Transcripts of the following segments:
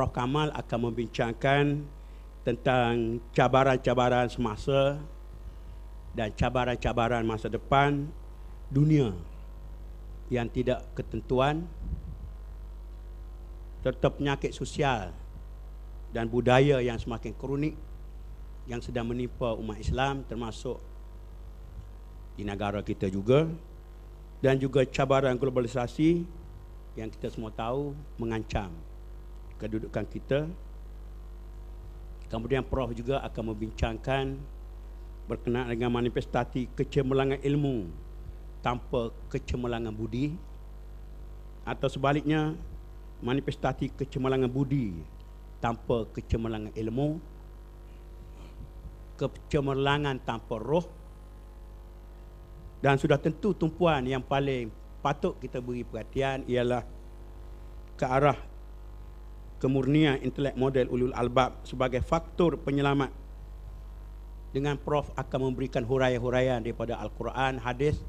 Prof. Kamal akan membincangkan tentang cabaran-cabaran semasa dan cabaran-cabaran masa depan dunia yang tidak ketentuan serta penyakit sosial dan budaya yang semakin kronik yang sedang menimpa umat Islam termasuk di negara kita juga dan juga cabaran globalisasi yang kita semua tahu mengancam kedudukan kita. Kemudian Prof juga akan membincangkan berkenaan dengan manifestasi kecemerlangan ilmu tanpa kecemerlangan budi. Atau sebaliknya manifestasi kecemerlangan budi tanpa kecemerlangan ilmu. Kecemerlangan tanpa roh. Dan sudah tentu tumpuan yang paling patut kita beri perhatian ialah ke arah kemurnian intelek model ulul albab sebagai faktor penyelamat dengan Prof akan memberikan huraian-huraian daripada Al-Quran, hadis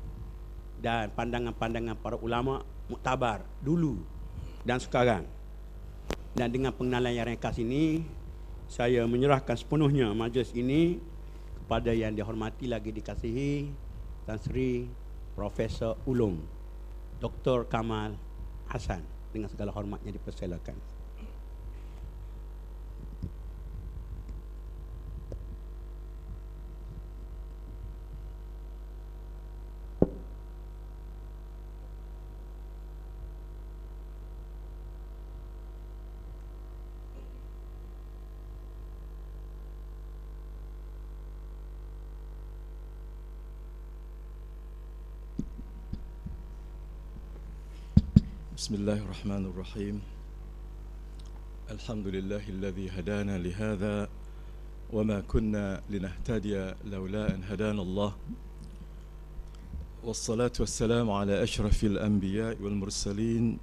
dan pandangan-pandangan para ulama muktabar dulu dan sekarang. Dan dengan pengenalan yang ringkas ini, saya menyerahkan sepenuhnya majlis ini kepada yang dihormati lagi dikasihi Tan Sri Profesor Ulum Dr. Kamal Hasan dengan segala hormatnya dipersilakan. بسم الله الرحمن الرحيم. الحمد لله الذي هدانا لهذا وما كنا لنهتدي لولا أن هدانا الله. والصلاة والسلام على أشرف الأنبياء والمرسلين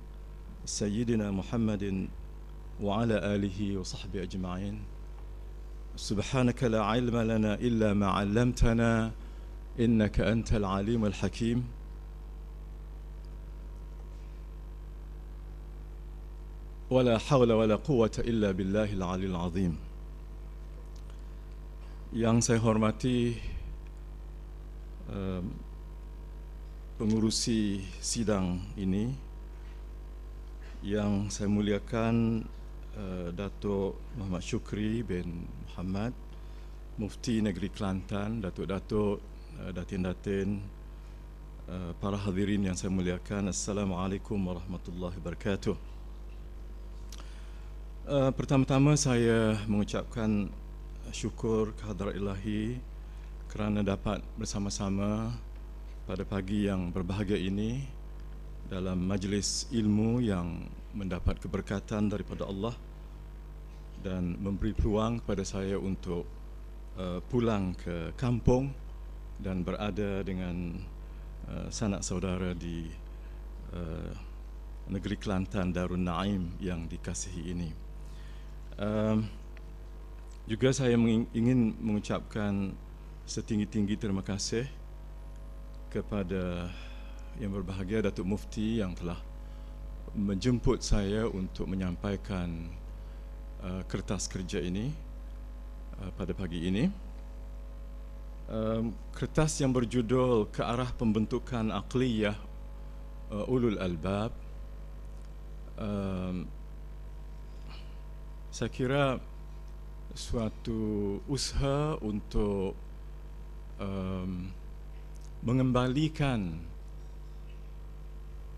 سيدنا محمد وعلى آله وصحبه أجمعين. سبحانك لا علم لنا إلا ما علمتنا إنك أنت العليم الحكيم. ولا حول ولا قوة إلا بالله العلي العظيم Yang saya hormati um, pengurusi sidang ini Yang saya muliakan uh, Datuk Muhammad Syukri bin Muhammad Mufti Negeri Kelantan Datuk-datuk, uh, datin-datin uh, Para hadirin yang saya muliakan Assalamualaikum warahmatullahi wabarakatuh Uh, pertama-tama saya mengucapkan syukur kehadrat ilahi kerana dapat bersama-sama pada pagi yang berbahagia ini dalam majlis ilmu yang mendapat keberkatan daripada Allah dan memberi peluang kepada saya untuk uh, pulang ke kampung dan berada dengan uh, sanak saudara di uh, negeri Kelantan Darun Naim yang dikasihi ini. Um, juga saya ingin mengucapkan setinggi-tinggi terima kasih kepada yang berbahagia Datuk Mufti yang telah menjemput saya untuk menyampaikan uh, kertas kerja ini uh, pada pagi ini. Um, kertas yang berjudul ke arah pembentukan akliyah uh, ulul albab um, saya kira suatu usaha untuk um, mengembalikan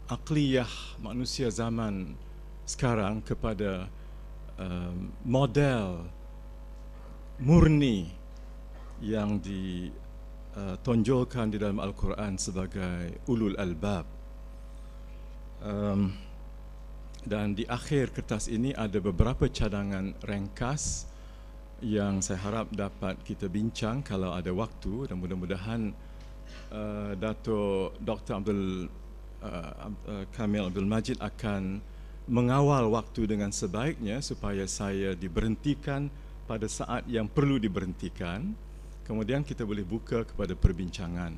akliyah manusia zaman sekarang kepada um, model murni yang ditonjolkan di dalam Al-Quran sebagai ulul albab. Um, dan di akhir kertas ini ada beberapa cadangan ringkas yang saya harap dapat kita bincang kalau ada waktu. Dan mudah-mudahan uh, Dato Dr Abdul uh, uh, Kamil Abdul Majid akan mengawal waktu dengan sebaiknya supaya saya diberhentikan pada saat yang perlu diberhentikan. Kemudian kita boleh buka kepada perbincangan.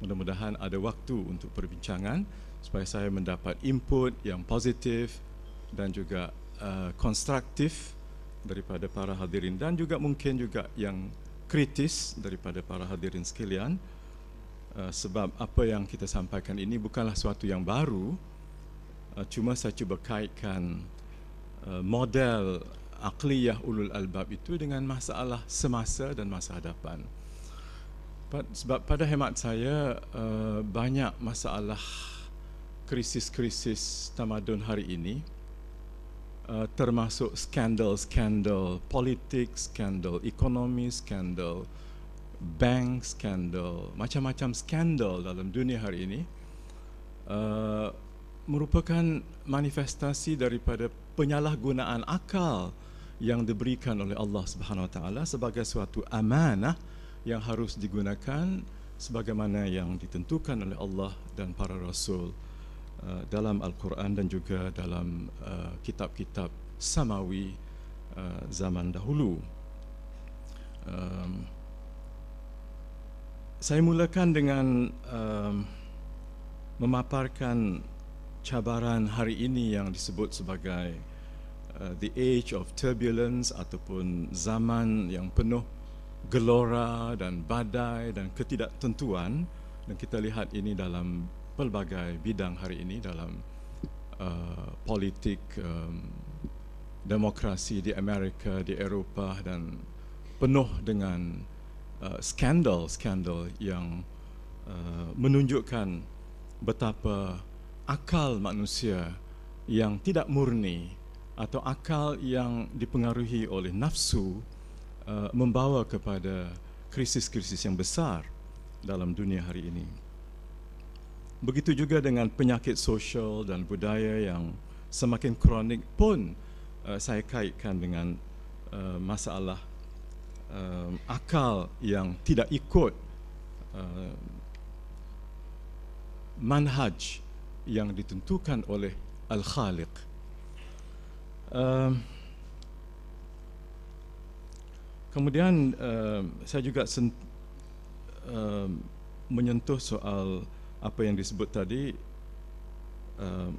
Mudah-mudahan ada waktu untuk perbincangan supaya saya mendapat input yang positif dan juga uh, konstruktif daripada para hadirin dan juga mungkin juga yang kritis daripada para hadirin sekalian. Uh, sebab apa yang kita sampaikan ini bukanlah suatu yang baru. Uh, cuma saya cuba kaitkan uh, model akliyah ulul albab itu dengan masalah semasa dan masa hadapan. Sebab pada hemat saya uh, banyak masalah krisis-krisis tamadun hari ini uh, termasuk skandal-skandal politik, skandal ekonomi, skandal bank, skandal macam-macam skandal dalam dunia hari ini uh, merupakan manifestasi daripada penyalahgunaan akal yang diberikan oleh Allah Subhanahu Wa Taala sebagai suatu amanah yang harus digunakan sebagaimana yang ditentukan oleh Allah dan para rasul. Uh, dalam Al-Quran dan juga dalam uh, kitab-kitab samawi uh, zaman dahulu. Um, saya mulakan dengan um, memaparkan cabaran hari ini yang disebut sebagai uh, the age of turbulence ataupun zaman yang penuh gelora dan badai dan ketidaktentuan dan kita lihat ini dalam pelbagai bidang hari ini dalam uh, politik um, demokrasi di Amerika, di Eropah dan penuh dengan skandal-skandal uh, yang uh, menunjukkan betapa akal manusia yang tidak murni atau akal yang dipengaruhi oleh nafsu uh, membawa kepada krisis-krisis yang besar dalam dunia hari ini. Begitu juga dengan penyakit sosial dan budaya yang semakin kronik pun uh, saya kaitkan dengan uh, masalah uh, akal yang tidak ikut uh, manhaj yang ditentukan oleh Al-Khaliq. Uh, kemudian uh, saya juga sen- uh, menyentuh soal apa yang disebut tadi uh,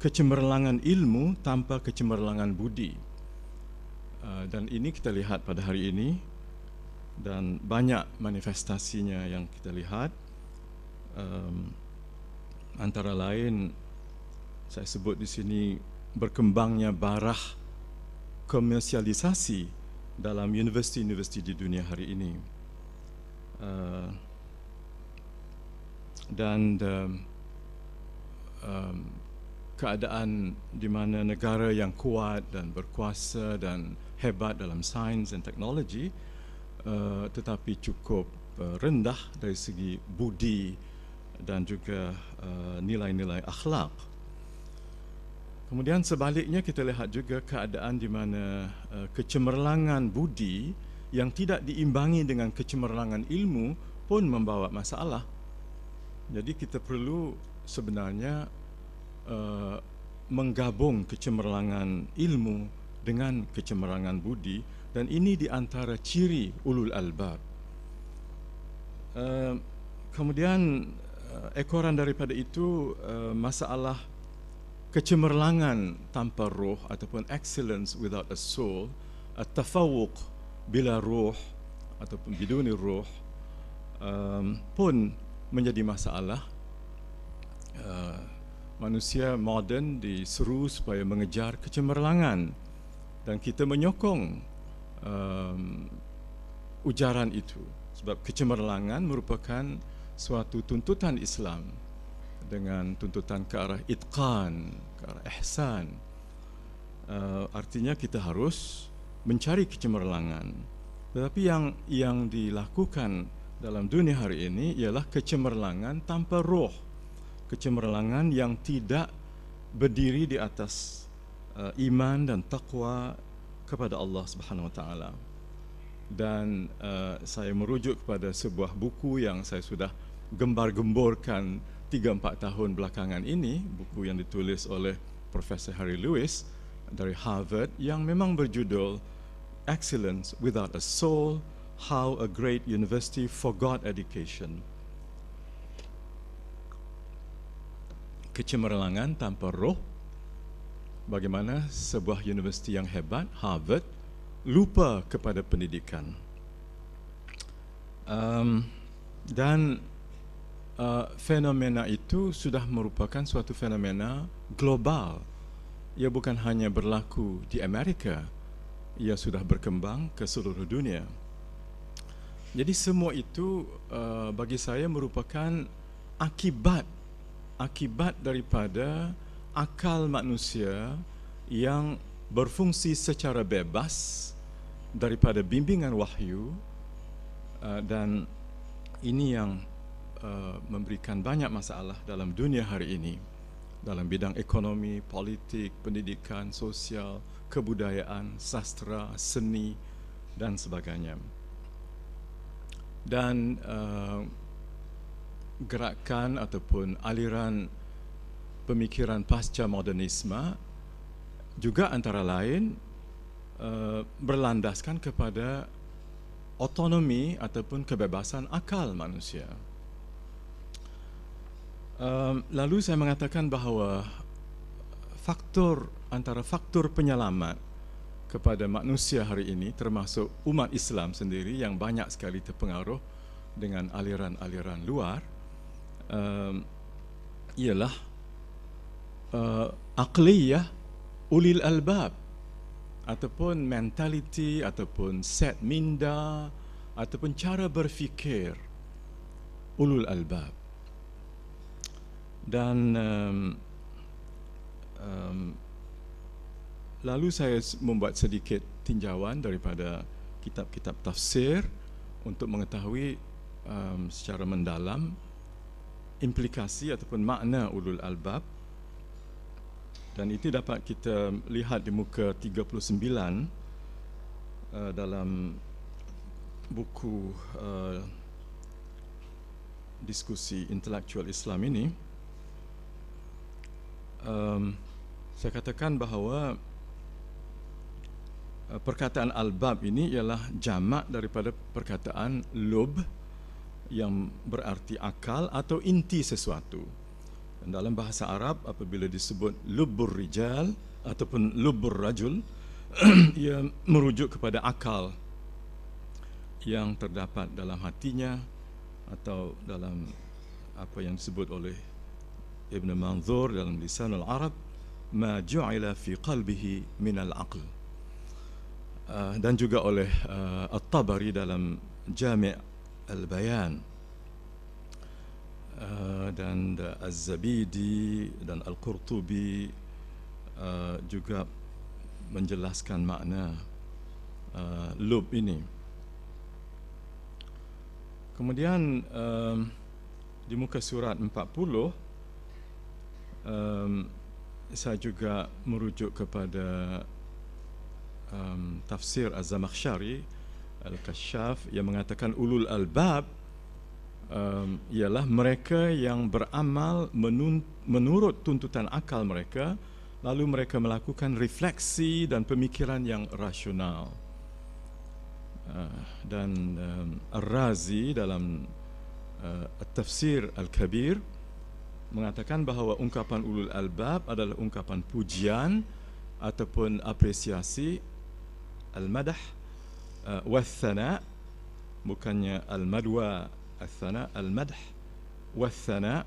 kecemerlangan ilmu tanpa kecemerlangan budi uh, dan ini kita lihat pada hari ini dan banyak manifestasinya yang kita lihat um, antara lain saya sebut di sini berkembangnya barah komersialisasi dalam universiti-universiti di dunia hari ini. Uh, dan um, um, keadaan di mana negara yang kuat dan berkuasa dan hebat dalam sains dan teknologi uh, tetapi cukup uh, rendah dari segi budi dan juga uh, nilai-nilai akhlak. Kemudian sebaliknya kita lihat juga keadaan di mana uh, kecemerlangan budi yang tidak diimbangi dengan kecemerlangan ilmu pun membawa masalah. Jadi kita perlu sebenarnya uh, menggabung kecemerlangan ilmu dengan kecemerlangan budi dan ini di antara ciri ulul albab. Uh, kemudian uh, ekoran daripada itu uh, masalah kecemerlangan tanpa roh ataupun excellence without a soul, at-tafawuq bila roh ataupun biduni roh um, pun menjadi masalah uh, manusia moden diseru supaya mengejar kecemerlangan dan kita menyokong um, ujaran itu sebab kecemerlangan merupakan suatu tuntutan Islam dengan tuntutan ke arah itqan, ke arah ihsan. Uh, artinya kita harus mencari kecemerlangan. Tetapi yang yang dilakukan dalam dunia hari ini ialah kecemerlangan tanpa roh. Kecemerlangan yang tidak berdiri di atas uh, iman dan takwa kepada Allah Subhanahu Wa Taala. Dan uh, saya merujuk kepada sebuah buku yang saya sudah gembar-gemborkan 3-4 tahun belakangan ini, buku yang ditulis oleh Profesor Harry Lewis dari Harvard yang memang berjudul Excellence Without a Soul how a great university forgot education. Kecemerlangan tanpa roh bagaimana sebuah universiti yang hebat, Harvard, lupa kepada pendidikan. Um, dan uh, fenomena itu sudah merupakan suatu fenomena global. Ia bukan hanya berlaku di Amerika, ia sudah berkembang ke seluruh dunia. Jadi semua itu uh, bagi saya merupakan akibat akibat daripada akal manusia yang berfungsi secara bebas daripada bimbingan wahyu uh, dan ini yang uh, memberikan banyak masalah dalam dunia hari ini. Dalam bidang ekonomi, politik, pendidikan, sosial, kebudayaan, sastra, seni dan sebagainya dan uh, gerakan ataupun aliran pemikiran pasca modernisme juga antara lain uh, berlandaskan kepada otonomi ataupun kebebasan akal manusia. Uh, lalu saya mengatakan bahawa faktor antara faktor penyelamat kepada manusia hari ini termasuk umat Islam sendiri yang banyak sekali terpengaruh dengan aliran-aliran luar um, ialah uh, aqliyah ulil albab ataupun mentaliti ataupun set minda ataupun cara berfikir ulul albab. Dan um, um, Lalu saya membuat sedikit tinjauan daripada kitab-kitab tafsir untuk mengetahui um, secara mendalam implikasi ataupun makna ulul albab. Dan itu dapat kita lihat di muka 39 uh, dalam buku uh, diskusi intelektual Islam ini. Um, saya katakan bahawa perkataan albab ini ialah jamak daripada perkataan lub yang berarti akal atau inti sesuatu. Dan dalam bahasa Arab apabila disebut lubbur rijal ataupun lubbur rajul ia merujuk kepada akal yang terdapat dalam hatinya atau dalam apa yang disebut oleh Ibn Manzur dalam lisan al-Arab ma ju'ila fi qalbihi min al-aql uh, dan juga oleh uh, At-Tabari dalam Jami' Al-Bayan uh, dan Az-Zabidi dan Al-Qurtubi uh, juga menjelaskan makna uh, lub ini. Kemudian um, di muka surat 40 um, saya juga merujuk kepada um, tafsir Az-Zamakhsyari Al-Kashaf yang mengatakan ulul albab um, ialah mereka yang beramal menun- menurut tuntutan akal mereka lalu mereka melakukan refleksi dan pemikiran yang rasional. Uh, dan um, Ar-Razi dalam uh, tafsir Al-Kabir mengatakan bahawa ungkapan ulul albab adalah ungkapan pujian ataupun apresiasi uh, wathana bukannya al-madwa al-thana al-madah wathana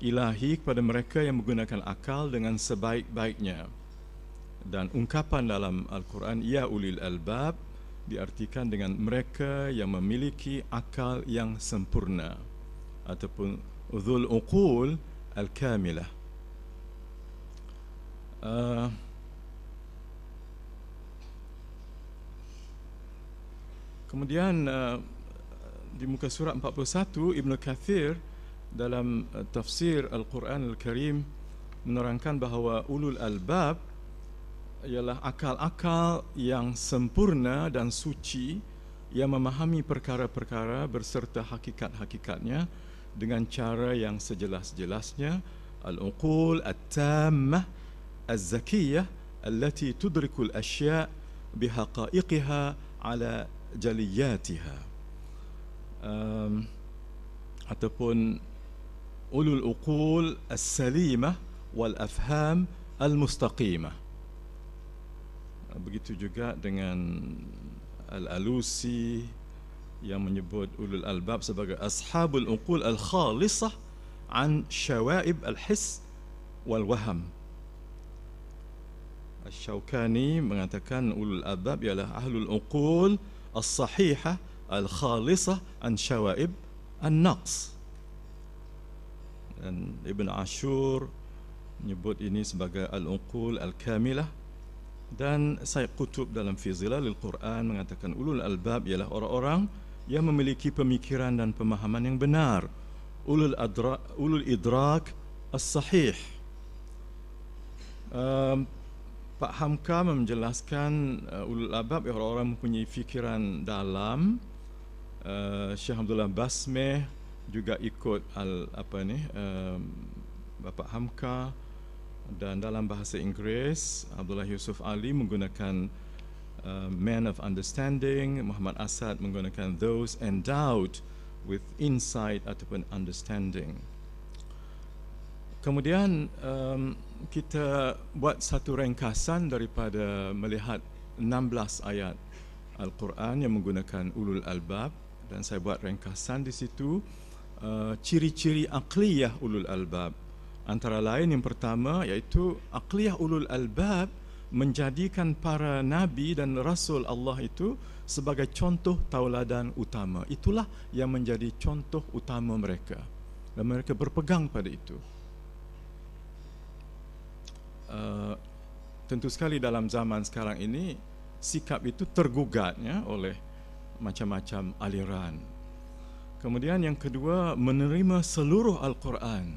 ilahi kepada mereka yang menggunakan akal dengan sebaik-baiknya. Dan ungkapan dalam Al-Quran ya ulil albab diartikan dengan mereka yang memiliki akal yang sempurna. Ataupun dhul uqul al-kamilah. Uh, Kemudian uh, di muka surat 41 Ibn Kathir dalam uh, tafsir Al-Quran Al-Karim menerangkan bahawa ulul albab ialah akal-akal yang sempurna dan suci yang memahami perkara-perkara berserta hakikat-hakikatnya dengan cara yang sejelas-jelasnya. Al-uqul at-tammah az-zakiyah allati tudrikul asya' bihaqaiqiha ala jaliyatiha um, ataupun ulul uqul as-salimah wal afham al-mustaqimah begitu juga dengan Al-Alusi yang menyebut ulul albab sebagai ashabul uqul al-khalisah an syawaib al-his wal waham. Al-Shawkani mengatakan ulul albab ialah ahlul uqul as-sahihah al-khalisah an syawaib an-naqs. Dan Ibn Ashur menyebut ini sebagai al-uqul al-kamilah. Dan Sayyid Qutub dalam fi zilalil Quran mengatakan ulul albab ialah orang-orang yang memiliki pemikiran dan pemahaman yang benar. Ulul adra ulul idrak as-sahih. Um, Pak Hamka menjelaskan uh, ulul albab orang-orang mempunyai fikiran dalam. Uh, Syekh Abdullah Basmeh juga ikut al apa ni um, Bapak Hamka. Dan dalam bahasa Inggeris Abdullah Yusuf Ali menggunakan uh, man of understanding Muhammad Asad menggunakan those endowed with insight ataupun understanding. Kemudian um, kita buat satu ringkasan daripada melihat 16 ayat Al-Quran yang menggunakan ulul albab dan saya buat ringkasan di situ uh, ciri-ciri akliyah ulul albab Antara lain yang pertama iaitu aqliyah ulul albab menjadikan para nabi dan rasul Allah itu sebagai contoh tauladan utama. Itulah yang menjadi contoh utama mereka. Dan mereka berpegang pada itu. Uh, tentu sekali dalam zaman sekarang ini sikap itu tergugat ya, oleh macam-macam aliran. Kemudian yang kedua menerima seluruh Al-Quran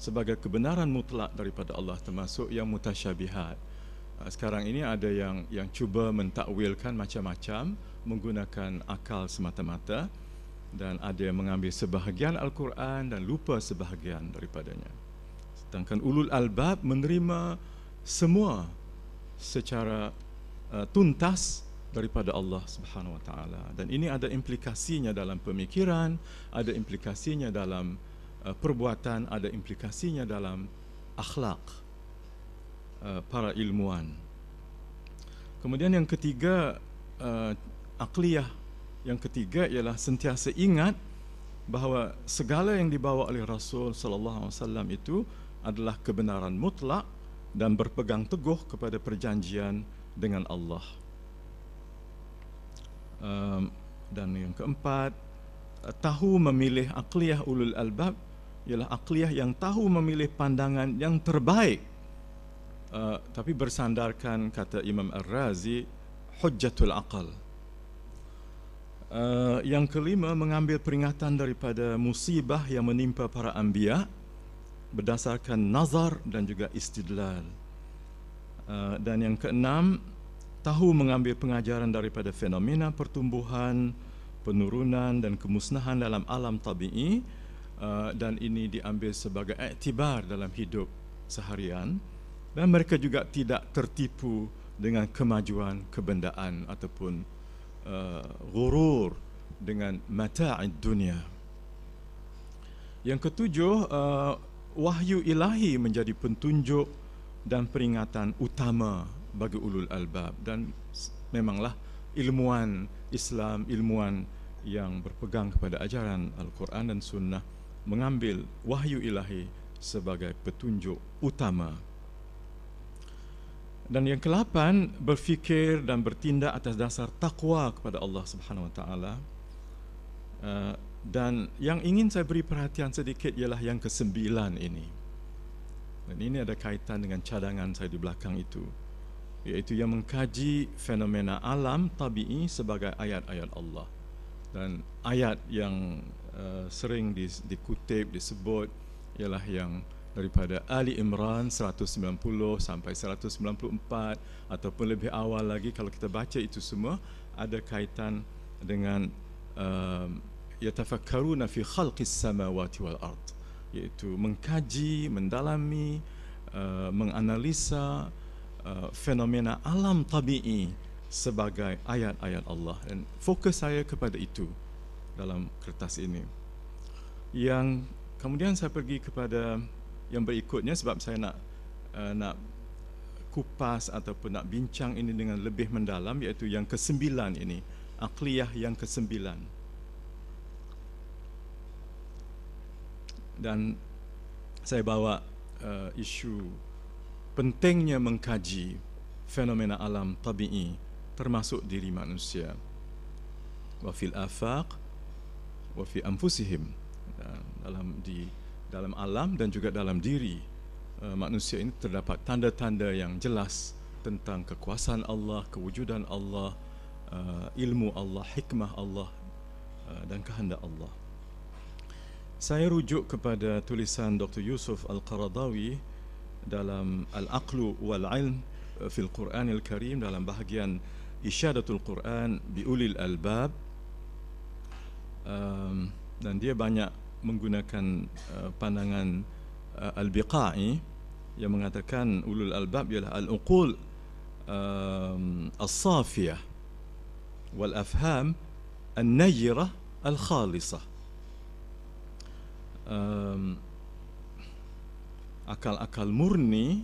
sebagai kebenaran mutlak daripada Allah termasuk yang mutasyabihat. Ah, sekarang ini ada yang yang cuba mentakwilkan macam-macam menggunakan akal semata-mata dan ada yang mengambil sebahagian Al-Quran dan lupa sebahagian daripadanya. Sedangkan ulul albab menerima semua secara uh, tuntas daripada Allah Subhanahu Wa Taala dan ini ada implikasinya dalam pemikiran, ada implikasinya dalam Uh, perbuatan ada implikasinya dalam akhlak uh, para ilmuwan. Kemudian yang ketiga uh, akliyah yang ketiga ialah sentiasa ingat bahawa segala yang dibawa oleh Rasul sallallahu alaihi wasallam itu adalah kebenaran mutlak dan berpegang teguh kepada perjanjian dengan Allah. Dan yang keempat tahu memilih akliyah ulul albab ialah akliyah yang tahu memilih pandangan yang terbaik. Uh, tapi bersandarkan kata Imam Ar-Razi hujjatul aqal. Uh, yang kelima mengambil peringatan daripada musibah yang menimpa para anbiya berdasarkan nazar dan juga istidlal uh, dan yang keenam tahu mengambil pengajaran daripada fenomena pertumbuhan penurunan dan kemusnahan dalam alam tabii Uh, dan ini diambil sebagai iktibar dalam hidup seharian dan mereka juga tidak tertipu dengan kemajuan kebendaan ataupun uh, gurur dengan mata'id dunia. Yang ketujuh, uh, wahyu ilahi menjadi petunjuk dan peringatan utama bagi ulul albab dan memanglah ilmuwan Islam, ilmuwan yang berpegang kepada ajaran Al-Quran dan Sunnah mengambil wahyu ilahi sebagai petunjuk utama. Dan yang kelapan berfikir dan bertindak atas dasar takwa kepada Allah Subhanahu Wa Taala. Dan yang ingin saya beri perhatian sedikit ialah yang kesembilan ini. Dan ini ada kaitan dengan cadangan saya di belakang itu. Iaitu yang mengkaji fenomena alam tabi'i sebagai ayat-ayat Allah. Dan ayat yang Uh, sering dikutip disebut ialah yang daripada Ali Imran 190 sampai 194 ataupun lebih awal lagi kalau kita baca itu semua ada kaitan dengan uh, yatafakkaruna fi khalqis samawati wal ard iaitu mengkaji mendalami menganalisa fenomena alam tabii sebagai ayat-ayat Allah dan fokus saya kepada itu dalam kertas ini. Yang kemudian saya pergi kepada yang berikutnya sebab saya nak uh, nak kupas ataupun nak bincang ini dengan lebih mendalam iaitu yang kesembilan ini, akliyah yang kesembilan. Dan saya bawa uh, isu pentingnya mengkaji fenomena alam tabii termasuk diri manusia. Wa fil afaq wa fi anfusihim dalam di dalam alam dan juga dalam diri uh, manusia ini terdapat tanda-tanda yang jelas tentang kekuasaan Allah, kewujudan Allah, uh, ilmu Allah, hikmah Allah uh, dan kehendak Allah. Saya rujuk kepada tulisan Dr. Yusuf Al-Qaradawi dalam Al-Aqlu wal-Ilm fil Quranil Karim dalam bahagian Isyadatul Quran bi ulil albab um, dan dia banyak menggunakan uh, pandangan uh, al-biqai yang mengatakan ulul albab ialah al-uqul um, as-safiyah wal afham an-nayyirah al-khalisah um, akal-akal murni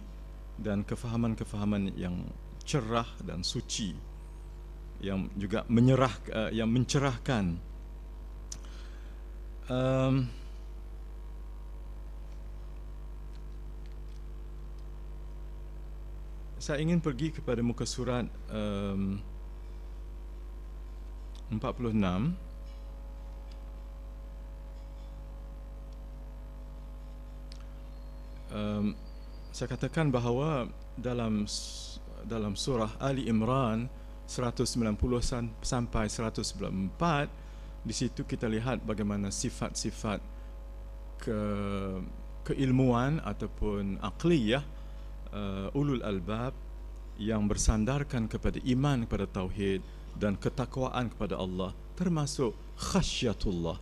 dan kefahaman-kefahaman yang cerah dan suci yang juga menyerah uh, yang mencerahkan. Um, saya ingin pergi kepada muka surat um, 46 um, saya katakan bahawa dalam dalam surah Ali Imran 190 sampai 194 di situ kita lihat bagaimana sifat-sifat ke keilmuan ataupun akliyah uh, ulul albab yang bersandarkan kepada iman kepada tauhid dan ketakwaan kepada Allah termasuk khasyatullah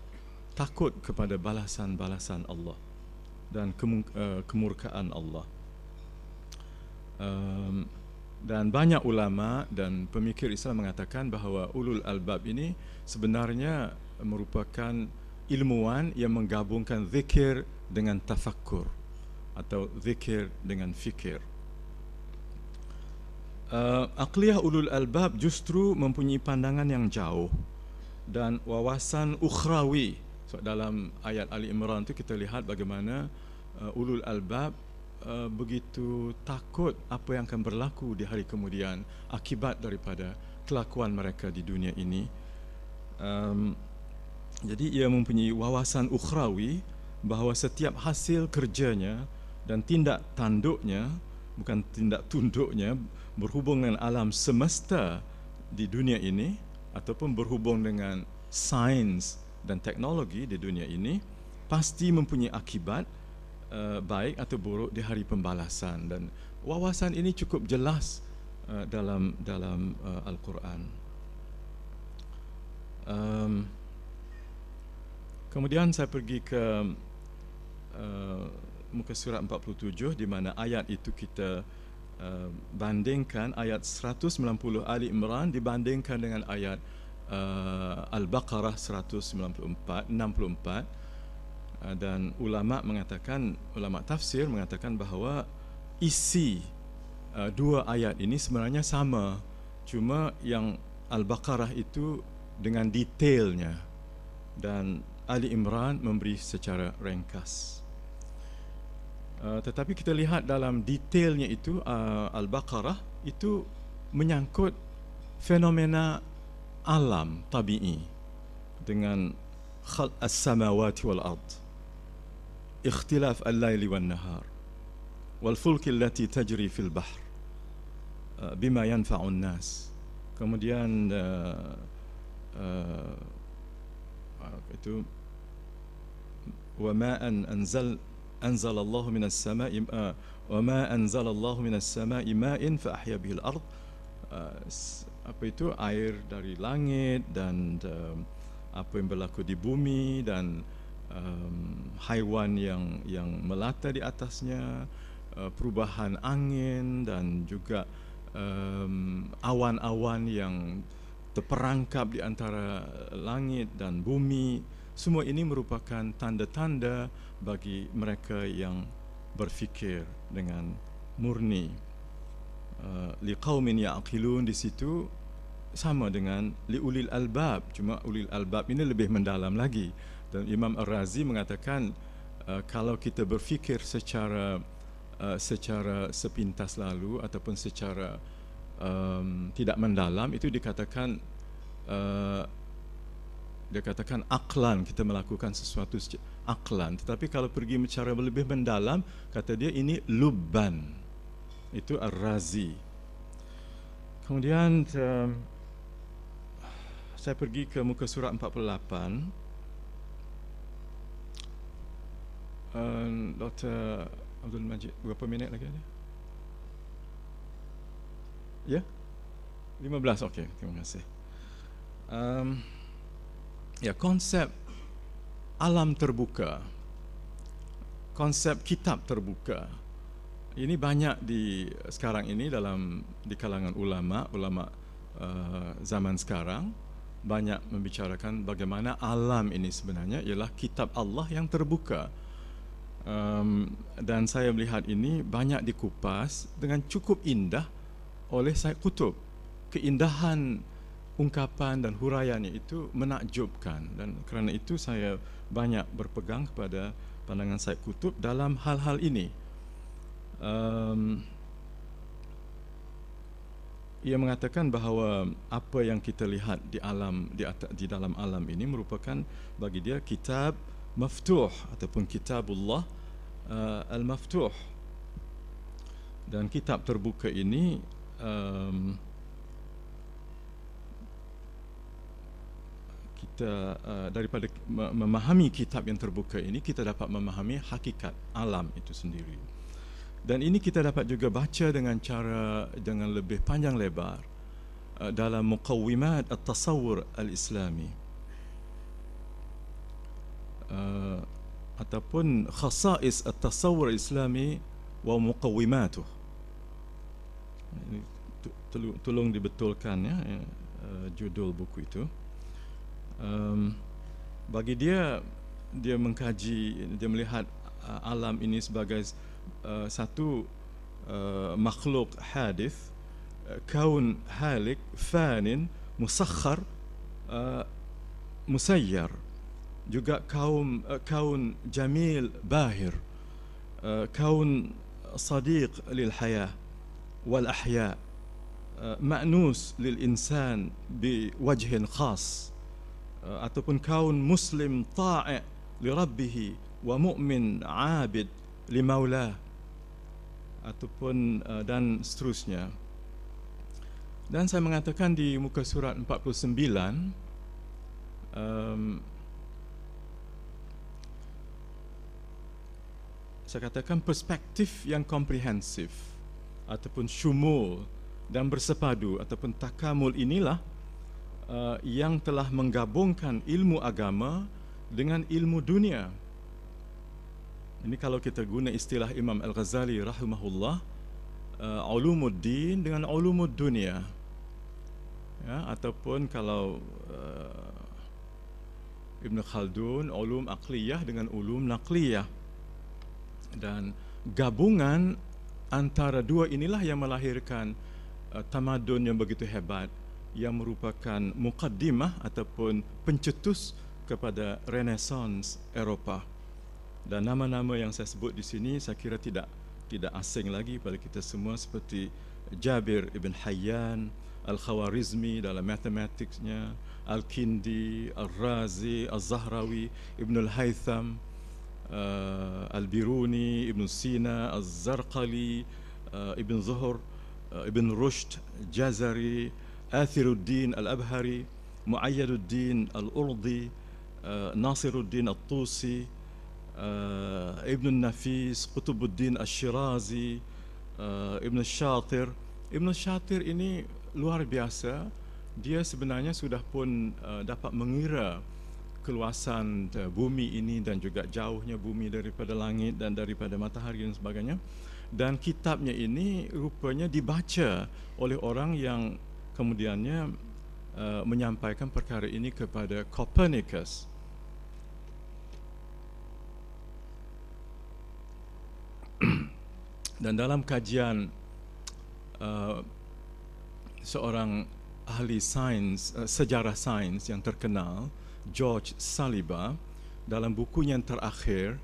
takut kepada balasan-balasan Allah dan uh, kemurkaan Allah dan banyak ulama dan pemikir Islam mengatakan bahawa ulul albab ini sebenarnya merupakan ilmuwan yang menggabungkan zikir dengan tafakkur atau zikir dengan fikir. Uh, akliyah ulul albab justru mempunyai pandangan yang jauh dan wawasan ukhrawi. So, dalam ayat Ali Imran itu kita lihat bagaimana uh, ulul albab uh, begitu takut apa yang akan berlaku di hari kemudian akibat daripada kelakuan mereka di dunia ini. Um, jadi ia mempunyai wawasan ukhrawi bahawa setiap hasil kerjanya dan tindak tanduknya bukan tindak tunduknya berhubung dengan alam semesta di dunia ini ataupun berhubung dengan sains dan teknologi di dunia ini pasti mempunyai akibat uh, baik atau buruk di hari pembalasan dan wawasan ini cukup jelas uh, dalam dalam uh, al-Quran. Um, kemudian saya pergi ke uh, muka surat 47 di mana ayat itu kita uh, bandingkan ayat 190 Ali Imran dibandingkan dengan ayat uh, Al-Baqarah 194 64 Ah, dan ulama mengatakan ulama tafsir mengatakan bahawa isi uh, dua ayat ini sebenarnya sama. Cuma yang al-baqarah itu dengan detailnya. Dan Ali Imran memberi secara ringkas. Uh, tetapi kita lihat dalam detailnya itu uh, al-baqarah itu menyangkut fenomena alam tabii dengan khalq as-samawati wal ardh اختلاف الليل والنهار والفلك التي تجري في البحر بما ينفع الناس kemudian uh, uh, itu? وما أن أنزل أنزل الله من السماء وما أنزل الله من السماء ماء فأحيا به الأرض apa itu air dari langit dan uh, apa yang berlaku di bumi dan um, haiwan yang yang melata di atasnya, uh, perubahan angin dan juga um, awan-awan yang terperangkap di antara langit dan bumi. Semua ini merupakan tanda-tanda bagi mereka yang berfikir dengan murni. Uh, liqaumin yaqilun di situ sama dengan liulil albab. Cuma ulil albab ini lebih mendalam lagi. Dan Imam Ar-Razi mengatakan uh, kalau kita berfikir secara uh, secara sepintas lalu ataupun secara um, tidak mendalam itu dikatakan uh, dia katakan aklan kita melakukan sesuatu aklan. Tetapi kalau pergi secara lebih mendalam kata dia ini lubban itu ar-razi kemudian um, saya pergi ke muka surat 48 uh, Dr. Abdul Majid berapa minit lagi ada? Ya? 15 okey terima kasih. Um, ya konsep alam terbuka konsep kitab terbuka ini banyak di sekarang ini dalam di kalangan ulama ulama uh, zaman sekarang banyak membicarakan bagaimana alam ini sebenarnya ialah kitab Allah yang terbuka. Um, dan saya melihat ini banyak dikupas dengan cukup indah oleh Syed Qutub. Keindahan ungkapan dan huraiannya itu menakjubkan dan kerana itu saya banyak berpegang kepada pandangan Syed Qutub dalam hal-hal ini. Um, ia mengatakan bahawa apa yang kita lihat di alam di atas, di dalam alam ini merupakan bagi dia kitab maftuh ataupun kitabullah uh, al-maftuh. Dan kitab terbuka ini um, kita uh, daripada memahami kitab yang terbuka ini kita dapat memahami hakikat alam itu sendiri dan ini kita dapat juga baca dengan cara dengan lebih panjang lebar uh, dalam muqawwimat at-tasawwur al-islami. Uh, ataupun khasais at-tasawwur al-islami wa muqawwimatuh. Tolong dibetulkan ya uh, judul buku itu. Um, bagi dia dia mengkaji dia melihat alam ini sebagai uh, satu uh, makhluk hadis uh, kaun halik fanin musakhar uh, musayyar juga kaum uh, kaun jamil bahir uh, kaun صديق للحياة والأحياء مأنوس للإنسان بوجه خاص ataupun kaun muslim ta'i' li rabbih wa mu'min 'abid limaula ataupun uh, dan seterusnya. Dan saya mengatakan di muka surat 49 um, saya katakan perspektif yang komprehensif ataupun syumul dan bersepadu ataupun takamul inilah uh, yang telah menggabungkan ilmu agama dengan ilmu dunia ini kalau kita guna istilah Imam Al-Ghazali rahimahullah uh, ulumuddin dengan ulumud dunia. Ya, ataupun kalau uh, Ibn Khaldun ulum aqliyah dengan ulum naqliyah. Dan gabungan antara dua inilah yang melahirkan uh, tamadun yang begitu hebat yang merupakan mukaddimah ataupun pencetus kepada renaissance Eropah dan nama-nama yang saya sebut di sini saya kira tidak tidak asing lagi pada kita semua seperti Jabir ibn Hayyan Al-Khawarizmi dalam matematiknya Al-Kindi, Al-Razi, Al-Zahrawi, Ibn Al-Haytham uh, Al-Biruni, Ibn Sina, Al-Zarqali uh, Ibn Zuhur, uh, Ibn Rushd, Jazari Athiruddin Al-Abhari Muayyaduddin Al-Urdi uh, Nasiruddin Al-Tusi Ibn Nafis, Qutubuddin Al-Shirazi, uh, Ibn Shatir. Ibn Shatir ini luar biasa. Dia sebenarnya sudah pun dapat mengira keluasan bumi ini dan juga jauhnya bumi daripada langit dan daripada matahari dan sebagainya. Dan kitabnya ini rupanya dibaca oleh orang yang kemudiannya uh, menyampaikan perkara ini kepada Copernicus. Dan dalam kajian uh, seorang ahli sains uh, sejarah sains yang terkenal George Saliba dalam bukunya yang terakhir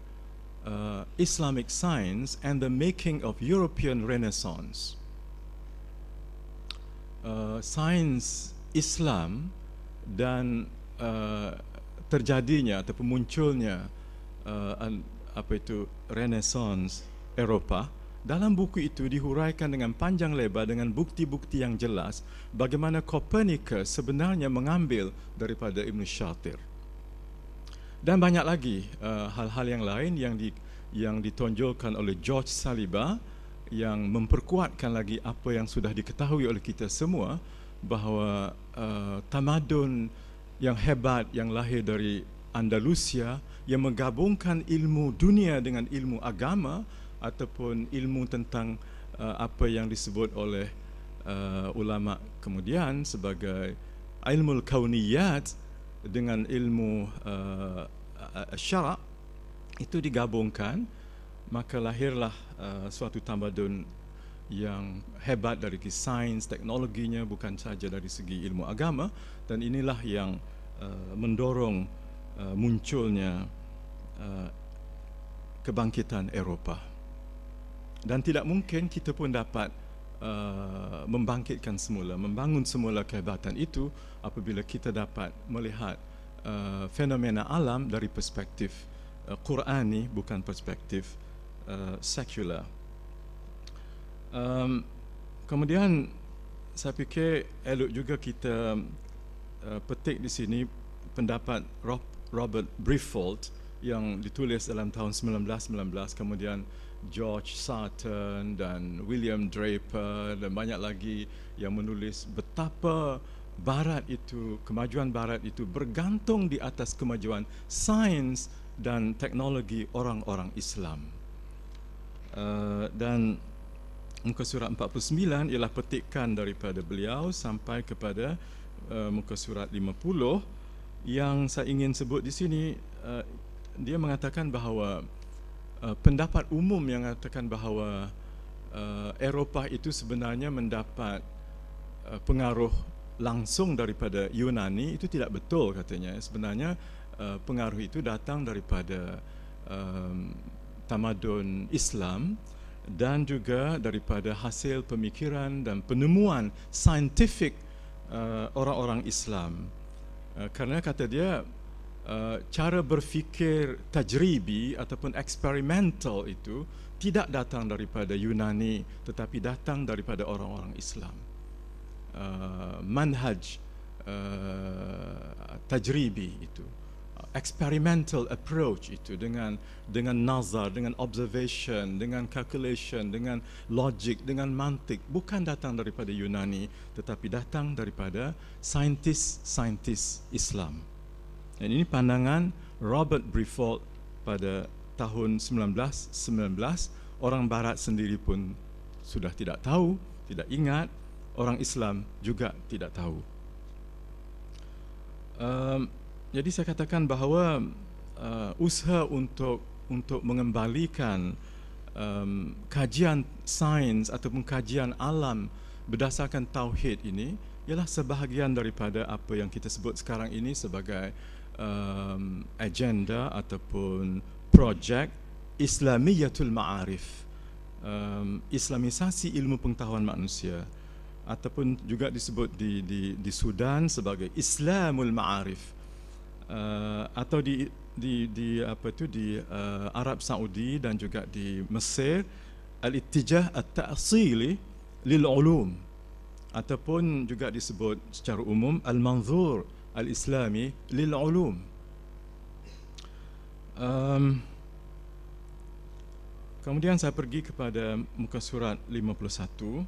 uh, Islamic Science and the Making of European Renaissance. Uh, sains Islam dan uh, terjadinya atau munculnya uh, apa itu Renaissance Eropah dalam buku itu dihuraikan dengan panjang lebar dengan bukti-bukti yang jelas bagaimana Copernicus sebenarnya mengambil daripada Ibn Shatir. Dan banyak lagi uh, hal-hal yang lain yang di, yang ditonjolkan oleh George Saliba yang memperkuatkan lagi apa yang sudah diketahui oleh kita semua bahawa uh, tamadun yang hebat yang lahir dari Andalusia yang menggabungkan ilmu dunia dengan ilmu agama ataupun ilmu tentang uh, apa yang disebut oleh uh, ulama kemudian sebagai ilmu kauniyat dengan ilmu uh, syarak itu digabungkan maka lahirlah uh, suatu tamadun yang hebat dari segi sains teknologinya bukan saja dari segi ilmu agama dan inilah yang uh, mendorong uh, munculnya uh, kebangkitan Eropah dan tidak mungkin kita pun dapat uh, membangkitkan semula membangun semula kehebatan itu apabila kita dapat melihat uh, fenomena alam dari perspektif uh, Qurani bukan perspektif uh, sekular. Um, kemudian saya fikir elok juga kita uh, petik di sini pendapat Rob, Robert Briffault yang ditulis dalam tahun 1919 kemudian George Sutton dan William Draper dan banyak lagi yang menulis betapa barat itu kemajuan barat itu bergantung di atas kemajuan sains dan teknologi orang-orang Islam. Uh, dan muka surat 49 ialah petikan daripada beliau sampai kepada uh, muka surat 50 yang saya ingin sebut di sini uh, dia mengatakan bahawa uh, pendapat umum yang mengatakan bahawa uh, Eropah itu sebenarnya mendapat uh, pengaruh langsung daripada Yunani itu tidak betul katanya sebenarnya uh, pengaruh itu datang daripada um, tamadun Islam dan juga daripada hasil pemikiran dan penemuan saintifik uh, orang-orang Islam. Uh, kerana kata dia uh, cara berfikir tajribi ataupun eksperimental itu tidak datang daripada Yunani tetapi datang daripada orang-orang Islam. Uh, manhaj uh, tajribi itu experimental approach itu dengan dengan nazar, dengan observation, dengan calculation, dengan logic, dengan mantik bukan datang daripada Yunani tetapi datang daripada saintis-saintis Islam. Dan ini pandangan Robert Briffault pada tahun 1919 orang barat sendiri pun sudah tidak tahu, tidak ingat, orang Islam juga tidak tahu. Um, jadi saya katakan bahawa uh, usaha untuk untuk mengembalikan um, kajian sains ataupun kajian alam berdasarkan tauhid ini ialah sebahagian daripada apa yang kita sebut sekarang ini sebagai um, agenda ataupun projek Islamiyatul Ma'arif. Um, Islamisasi ilmu pengetahuan manusia ataupun juga disebut di di di Sudan sebagai Islamul Ma'arif. Uh, atau di di di apa itu di uh, Arab Saudi dan juga di Mesir al-ittijah at-ta'sili lil ulum ataupun juga disebut secara umum al-manzur al-islami lil ulum um, kemudian saya pergi kepada muka surat 51 uh,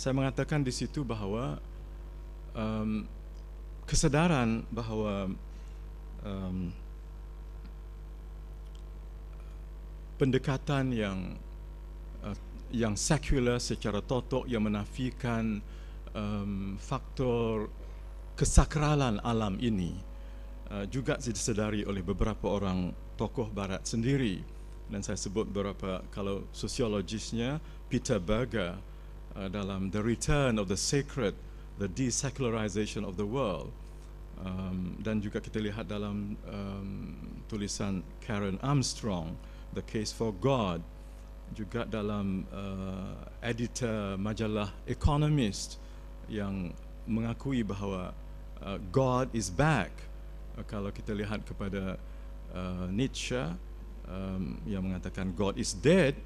saya mengatakan di situ bahawa um, kesedaran bahawa um, pendekatan yang uh, yang sekular secara totok yang menafikan um, faktor kesakralan alam ini uh, juga disedari oleh beberapa orang tokoh barat sendiri dan saya sebut beberapa kalau sosiologisnya Peter Berger uh, dalam the return of the sacred, the desecularization of the world. Um, dan juga kita lihat dalam um, tulisan Karen Armstrong, The Case for God, juga dalam uh, editor majalah Economist yang mengakui bahawa uh, God is back. Uh, kalau kita lihat kepada uh, Nietzsche um, yang mengatakan God is dead,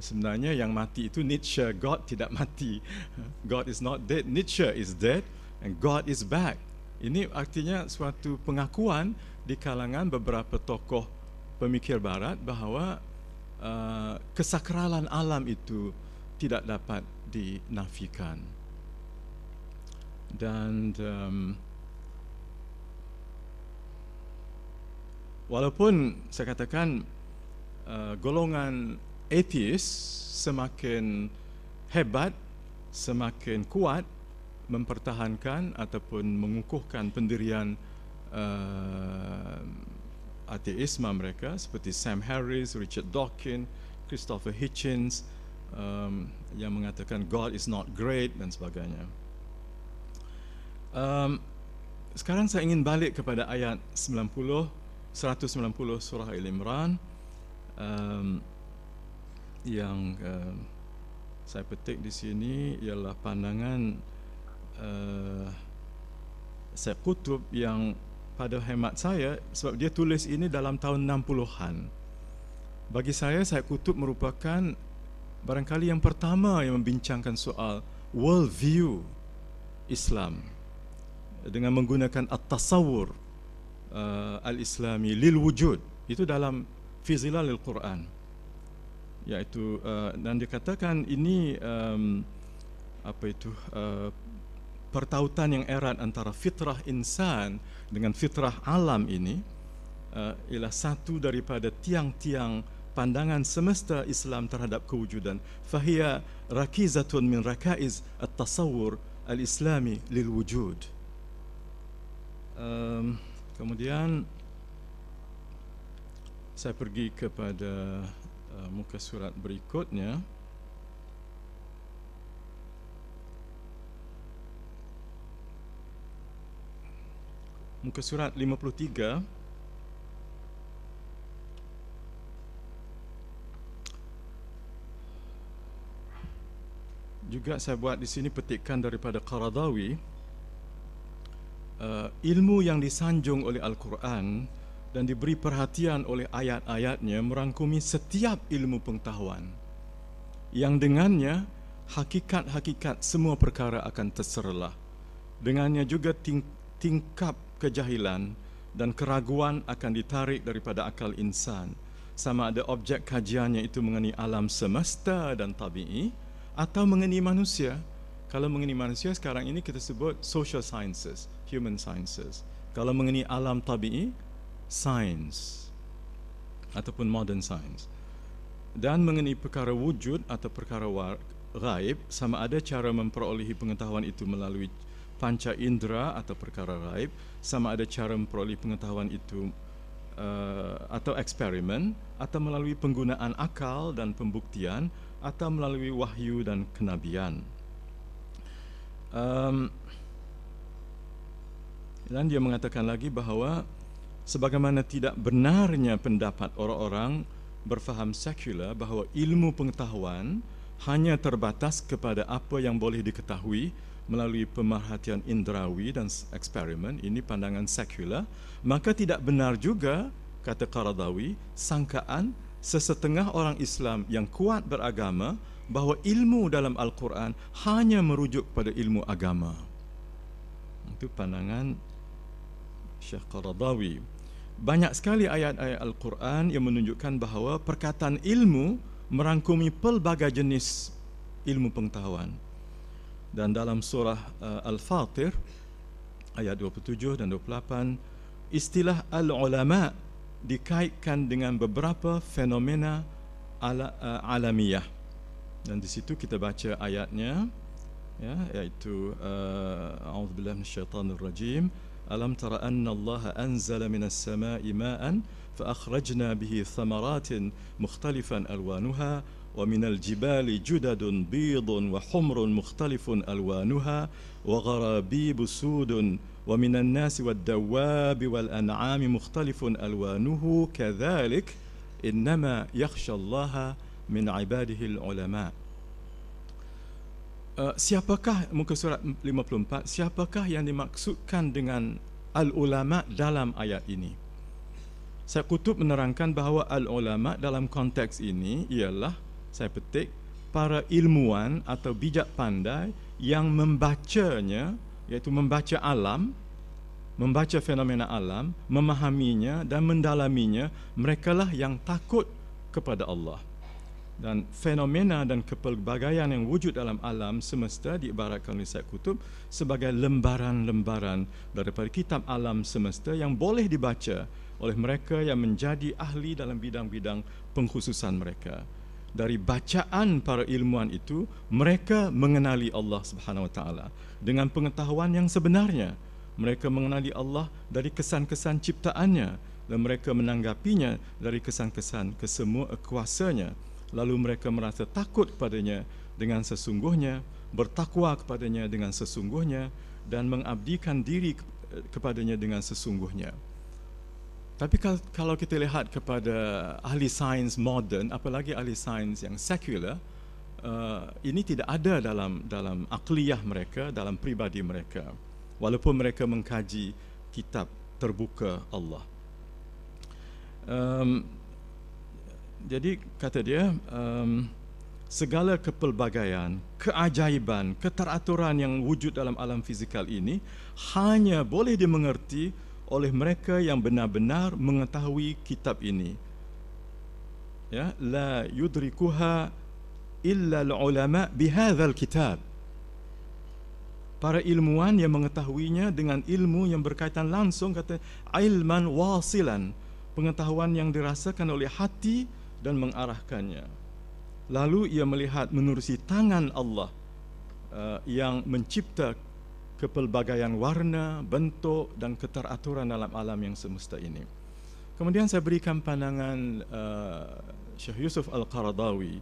sebenarnya yang mati itu Nietzsche, God tidak mati. God is not dead, Nietzsche is dead and God is back. Ini artinya suatu pengakuan di kalangan beberapa tokoh pemikir barat bahawa uh, kesakralan alam itu tidak dapat dinafikan. Dan um, walaupun saya katakan uh, golongan atheis semakin hebat, semakin kuat mempertahankan ataupun mengukuhkan pendirian uh, ateisme mereka seperti Sam Harris, Richard Dawkins, Christopher Hitchens um, yang mengatakan God is not great dan sebagainya. Um, sekarang saya ingin balik kepada ayat 90 190 surah Al-Imran um, yang um, saya petik di sini ialah pandangan uh, Syed Qutub yang pada hemat saya sebab dia tulis ini dalam tahun 60-an. Bagi saya Syed Qutub merupakan barangkali yang pertama yang membincangkan soal world view Islam dengan menggunakan at-tasawur uh, al-islami lil wujud itu dalam fizilal al-Quran. Iaitu uh, dan dikatakan ini um, apa itu uh, pertautan yang erat antara fitrah insan dengan fitrah alam ini uh, ialah satu daripada tiang-tiang pandangan semesta Islam terhadap kewujudan. Fahiya rakizatun min rakaiz at-tasawwur al-islami lil wujud um, kemudian saya pergi kepada uh, muka surat berikutnya. Muka surat 53 juga saya buat di sini petikan daripada Qaradawi uh, ilmu yang disanjung oleh Al-Quran dan diberi perhatian oleh ayat-ayatnya merangkumi setiap ilmu pengetahuan. Yang dengannya hakikat-hakikat semua perkara akan terserlah. Dengannya juga ting- tingkap kejahilan dan keraguan akan ditarik daripada akal insan. Sama ada objek kajiannya itu mengenai alam semesta dan tabii atau mengenai manusia. Kalau mengenai manusia sekarang ini kita sebut social sciences human sciences kalau mengenai alam tabii science ataupun modern science dan mengenai perkara wujud atau perkara gaib sama ada cara memperolehi pengetahuan itu melalui panca indera atau perkara raib sama ada cara memperoleh pengetahuan itu uh, atau eksperimen atau melalui penggunaan akal dan pembuktian atau melalui wahyu dan kenabian. Um, dan dia mengatakan lagi bahawa sebagaimana tidak benarnya pendapat orang-orang berfaham sekular bahawa ilmu pengetahuan hanya terbatas kepada apa yang boleh diketahui melalui pemerhatian indrawi dan eksperimen ini pandangan sekular maka tidak benar juga kata Qaradawi sangkaan sesetengah orang Islam yang kuat beragama bahawa ilmu dalam Al-Quran hanya merujuk pada ilmu agama. Itu pandangan Syekh Qaradawi. Banyak sekali ayat-ayat Al-Quran yang menunjukkan bahawa perkataan ilmu merangkumi pelbagai jenis ilmu pengetahuan. Dan dalam surah uh, Al-Fatir ayat 27 dan 28 istilah al-ulama dikaitkan dengan beberapa fenomena ala, uh, alamiah dan di situ kita baca ayatnya ya iaitu uh, a'udzubillahi minasyaitonir rajim tara anna Allah anzala minas sama'i ma'an fa akhrajna bihi thamaratin mukhtalifan alwanuha ومن الجبال جدد بيض وحمر مختلف ألوانها وغرابيب سود ومن الناس والدواب والأنعام مختلف ألوانه. كذلك إنما يخشى الله من عباده العلماء. Uh, siapakah muka surat 54 siapakah yang dimaksudkan dengan al ulama dalam ayat ini? Saya kutub menerangkan bahawa al ulama dalam konteks ini ialah saya petik para ilmuwan atau bijak pandai yang membacanya iaitu membaca alam membaca fenomena alam memahaminya dan mendalaminya merekalah yang takut kepada Allah dan fenomena dan kepelbagaian yang wujud dalam alam semesta diibaratkan oleh Syed Kutub sebagai lembaran-lembaran daripada kitab alam semesta yang boleh dibaca oleh mereka yang menjadi ahli dalam bidang-bidang pengkhususan mereka. Dari bacaan para ilmuwan itu, mereka mengenali Allah Subhanahu Wa Taala dengan pengetahuan yang sebenarnya. Mereka mengenali Allah dari kesan-kesan ciptaannya dan mereka menanggapinya dari kesan-kesan kesemua kuasanya lalu mereka merasa takut kepadanya dengan sesungguhnya, bertakwa kepadanya dengan sesungguhnya dan mengabdikan diri kepadanya dengan sesungguhnya. Tapi kalau kita lihat kepada ahli sains moden, apalagi ahli sains yang sekular, uh, ini tidak ada dalam dalam akliyah mereka, dalam pribadi mereka. Walaupun mereka mengkaji kitab terbuka Allah. Um, jadi kata dia um, segala kepelbagaian, keajaiban, keteraturan yang wujud dalam alam fizikal ini hanya boleh dimengerti oleh mereka yang benar-benar mengetahui kitab ini. Ya, la yudrikuha illa al-ulama bihadzal kitab. Para ilmuwan yang mengetahuinya dengan ilmu yang berkaitan langsung kata ilman wasilan, pengetahuan yang dirasakan oleh hati dan mengarahkannya. Lalu ia melihat menerusi tangan Allah uh, yang mencipta kepelbagaian warna, bentuk dan keteraturan dalam alam yang semesta ini. Kemudian saya berikan pandangan uh, Syekh Yusuf Al-Qaradawi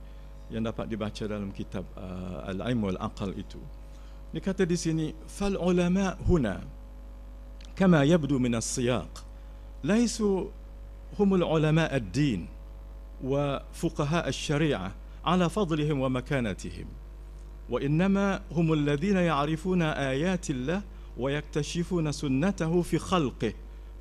yang dapat dibaca dalam kitab uh, Al-Ilm wal-Aqal itu. Dia kata di sini, "Fal ulama huna kama yabdu min as-siyaq, laisu humul ulama ad-din." وفقهاء الشريعة على فضلهم ومكانتهم. وإنما هم الذين يعرفون آيات الله ويكتشفون سنته في خلقه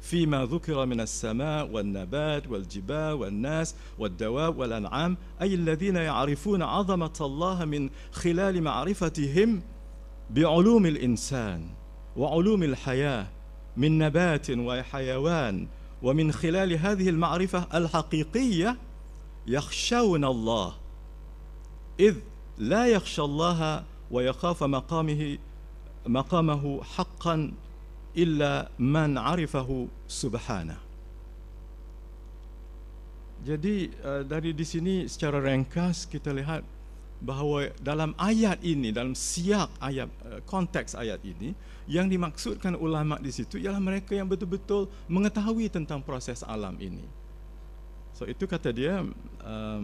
فيما ذكر من السماء والنبات والجبال والناس والدواب والأنعام أي الذين يعرفون عظمة الله من خلال معرفتهم بعلوم الإنسان وعلوم الحياة من نبات وحيوان ومن خلال هذه المعرفة الحقيقية يخشون الله إذ لا يخشى الله ويخاف مقامه مقامه حقا إلا من عرفه سبحانه Jadi uh, dari di sini secara ringkas kita lihat bahawa dalam ayat ini dalam siak ayat uh, konteks ayat ini yang dimaksudkan ulama di situ ialah mereka yang betul-betul mengetahui tentang proses alam ini. So itu kata dia um,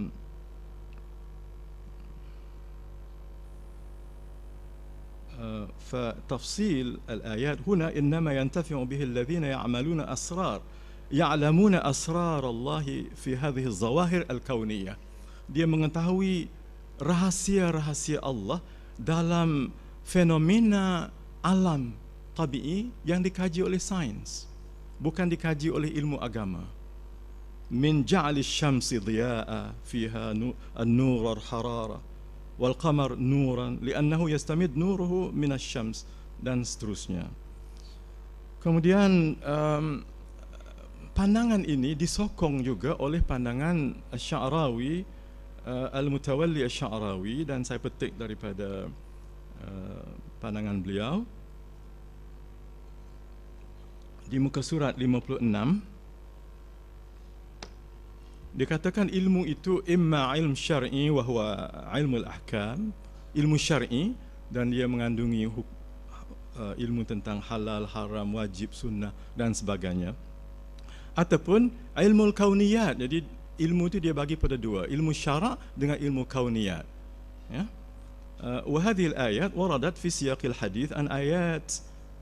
فتفصيل الآيات هنا إنما ينتفع به الذين يعملون أسرار يعلمون أسرار الله في هذه الظواهر الكونية dia mengetahui rahasia-rahasia Allah dalam fenomena alam tabii yang dikaji oleh sains bukan dikaji oleh ilmu agama من جعل الشمس ضياء فيها النور الحرارة والقمر نورا لأنه يستمد نوره من الشمس dan seterusnya. Kemudian um, pandangan ini disokong juga oleh pandangan Syarawi uh, Al-Mutawalli Syarawi dan saya petik daripada uh, pandangan beliau di muka surat 56 dikatakan ilmu itu imma ilmu syar'i wa huwa ilmu al-ahkam ilmu syar'i dan dia mengandungi uh, ilmu tentang halal haram wajib sunnah dan sebagainya ataupun ilmu kauniyat jadi ilmu itu dia bagi pada dua, ilmu syarak dengan ilmu kauniyat. Ya. Uh, وهذه الآيات وردت في سياق الحديث عن آيات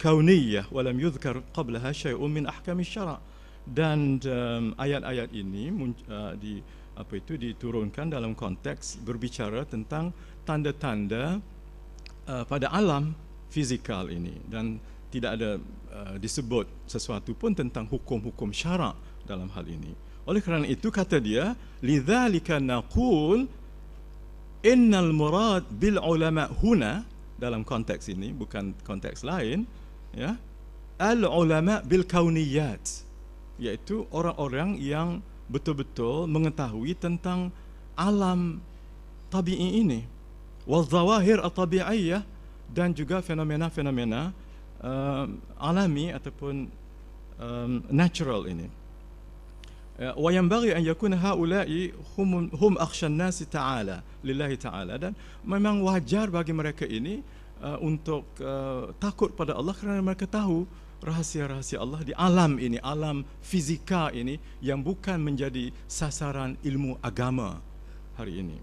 كونية ولم يذكر قبلها شيء من أحكام الشرع dan um, ayat-ayat ini uh, di apa itu diturunkan dalam konteks berbicara tentang tanda-tanda uh, pada alam fizikal ini dan tidak ada uh, disebut sesuatu pun tentang hukum-hukum syarak dalam hal ini. Oleh kerana itu kata dia, lidzalika naqul innal murad bil ulama huna dalam konteks ini bukan konteks lain ya al ulama bil kauniyat iaitu orang-orang yang betul-betul mengetahui tentang alam tabii ini wal zawahir at tabiiyah dan juga fenomena-fenomena uh, alami ataupun um, natural ini وينبغي أن يكون هؤلاء هم هم أخشى الناس تعالى لله تعالى dan memang wajar bagi mereka ini uh, untuk uh, takut pada Allah kerana mereka tahu rahasia-rahasia Allah di alam ini, alam fizika ini yang bukan menjadi sasaran ilmu agama hari ini.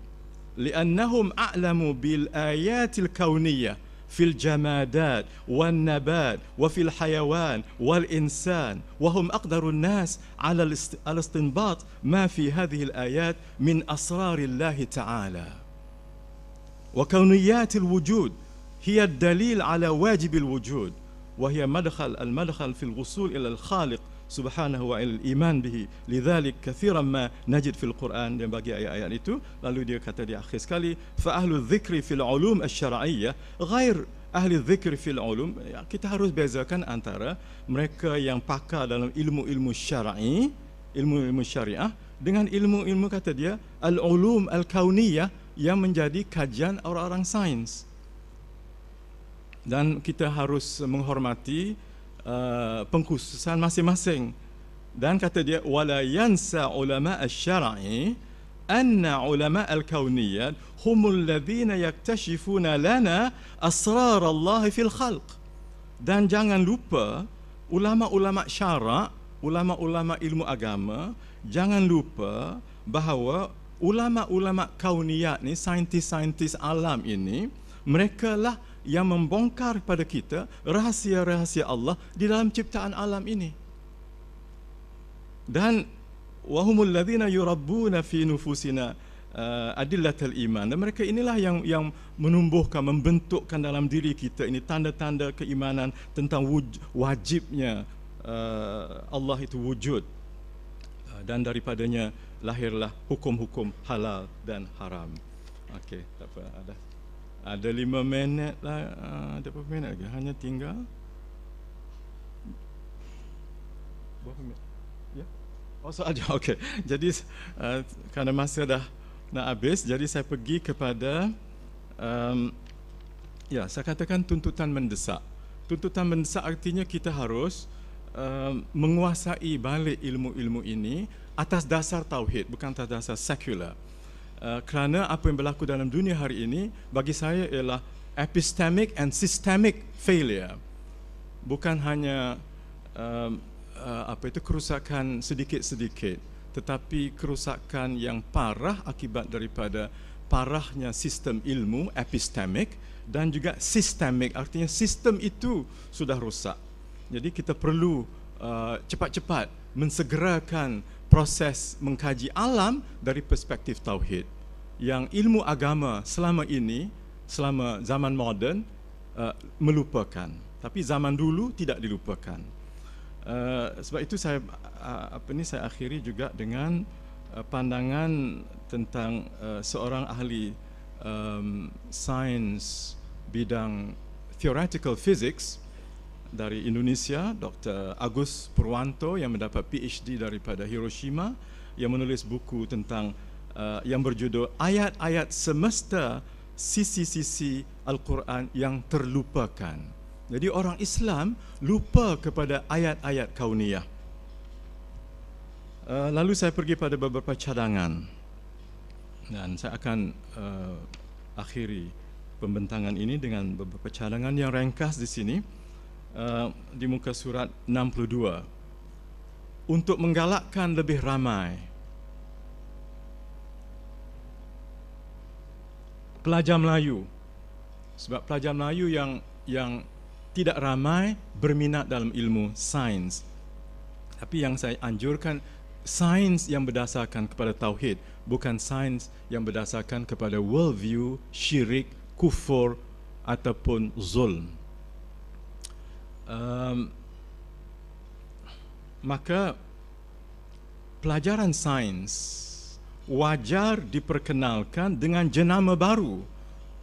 Liannahum a'lamu bil ayatil kauniyah fil jamadat wan nabat wa fil hayawan wal insan wa hum aqdarun nas ala al-istinbat ma fi hadhihi al-ayat min asrarillah ta'ala. وكونيات الوجود هي الدليل على واجب الوجود وهي مدخل المدخل في الوصول إلى الخالق subhanahu wa iman bihi lidzalik kathiran ma najid fil quran dan bagi ayat-ayat itu lalu dia kata di akhir sekali fa ahlu dzikri fil ulum asy-syar'iyyah ghair ahli dzikri fil ulum ya, kita harus bezakan antara mereka yang pakar dalam ilmu-ilmu syar'i ilmu-ilmu syariah dengan ilmu-ilmu kata dia al-ulum al-kauniyah yang menjadi kajian orang-orang sains dan kita harus menghormati Uh, pengkhususan masing-masing. Dan kata dia wala yansa ulama asy-syar'i anna ulama al-kauniyyah humul ladzina yaktashifuna lana asrar Allah fil khalq. Dan jangan lupa ulama-ulama syarak ulama-ulama ilmu agama jangan lupa bahawa ulama-ulama kauniyat ni saintis-saintis alam ini mereka lah yang membongkar pada kita rahsia-rahsia Allah di dalam ciptaan alam ini. Dan wahumul ladzina yurabbuna fi nufusina uh, adillatul iman. Dan mereka inilah yang yang menumbuhkan membentukkan dalam diri kita ini tanda-tanda keimanan tentang wajibnya uh, Allah itu wujud. Uh, dan daripadanya lahirlah hukum-hukum halal dan haram. Okey, tak apa ada ada lima minit lah ah, ada berapa minit lagi? Hanya tinggal. Berapa minit? Ya. Oh saja okey jadi uh, kerana masa dah nak habis jadi saya pergi kepada um, ya saya katakan tuntutan mendesak. Tuntutan mendesak artinya kita harus um, menguasai balik ilmu-ilmu ini atas dasar tauhid bukan atas dasar sekular Uh, kerana apa yang berlaku dalam dunia hari ini bagi saya ialah epistemic and systemic failure. Bukan hanya um, uh, apa itu kerusakan sedikit-sedikit tetapi kerusakan yang parah akibat daripada parahnya sistem ilmu epistemic dan juga sistemik artinya sistem itu sudah rusak jadi kita perlu uh, cepat-cepat mensegerakan proses mengkaji alam dari perspektif tauhid yang ilmu agama selama ini selama zaman moden uh, melupakan. Tapi zaman dulu tidak dilupakan. Uh, sebab itu saya uh, apa ni saya akhiri juga dengan uh, pandangan tentang uh, seorang ahli um, sains bidang theoretical physics dari Indonesia Dr Agus Purwanto yang mendapat PhD daripada Hiroshima. Yang menulis buku tentang uh, yang berjudul ayat-ayat semesta sisi-sisi Al-Quran yang terlupakan. Jadi orang Islam lupa kepada ayat-ayat kauniyah. Uh, lalu saya pergi pada beberapa cadangan dan saya akan uh, akhiri pembentangan ini dengan beberapa cadangan yang ringkas di sini. Uh, di muka surat 62 untuk menggalakkan lebih ramai pelajar Melayu. Sebab pelajar Melayu yang yang tidak ramai berminat dalam ilmu sains. Tapi yang saya anjurkan sains yang berdasarkan kepada tauhid, bukan sains yang berdasarkan kepada worldview, syirik, kufur ataupun zulm. Um, maka pelajaran sains wajar diperkenalkan dengan jenama baru.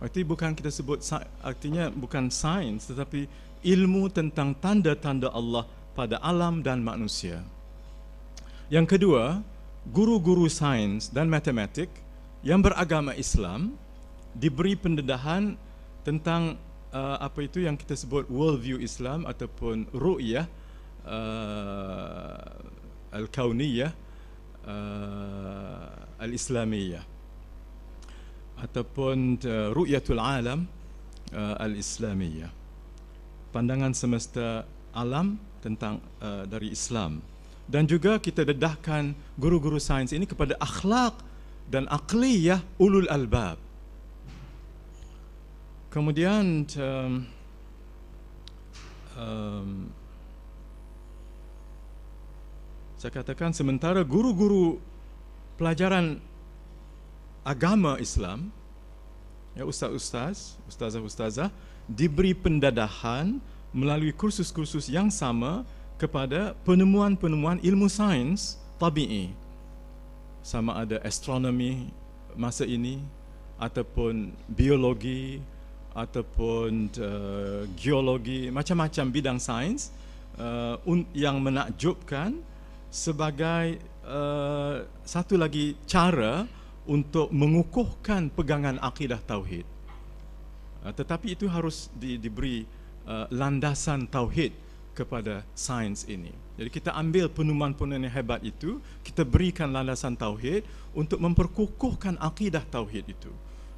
Artinya bukan kita sebut artinya bukan sains tetapi ilmu tentang tanda-tanda Allah pada alam dan manusia. Yang kedua, guru-guru sains dan matematik yang beragama Islam diberi pendedahan tentang uh, apa itu yang kita sebut worldview Islam ataupun ru'yah uh, al-kauniyah uh, al-islamiyah ataupun uh, ru'yatul alam uh, al-islamiyah pandangan semesta alam tentang uh, dari Islam. Dan juga kita dedahkan guru-guru sains ini kepada akhlak dan akliyah ulul albab. Kemudian um, um, saya katakan sementara guru-guru pelajaran agama Islam ya ustaz-ustaz, ustazah-ustazah diberi pendadahan melalui kursus-kursus yang sama kepada penemuan-penemuan ilmu sains tabi'i. Sama ada astronomi masa ini ataupun biologi ataupun uh, geologi macam-macam bidang sains uh, yang menakjubkan sebagai uh, satu lagi cara untuk mengukuhkan pegangan akidah tauhid. Uh, tetapi itu harus di, diberi uh, landasan tauhid kepada sains ini. Jadi kita ambil penemuan-penemuan yang hebat itu, kita berikan landasan tauhid untuk memperkukuhkan akidah tauhid itu.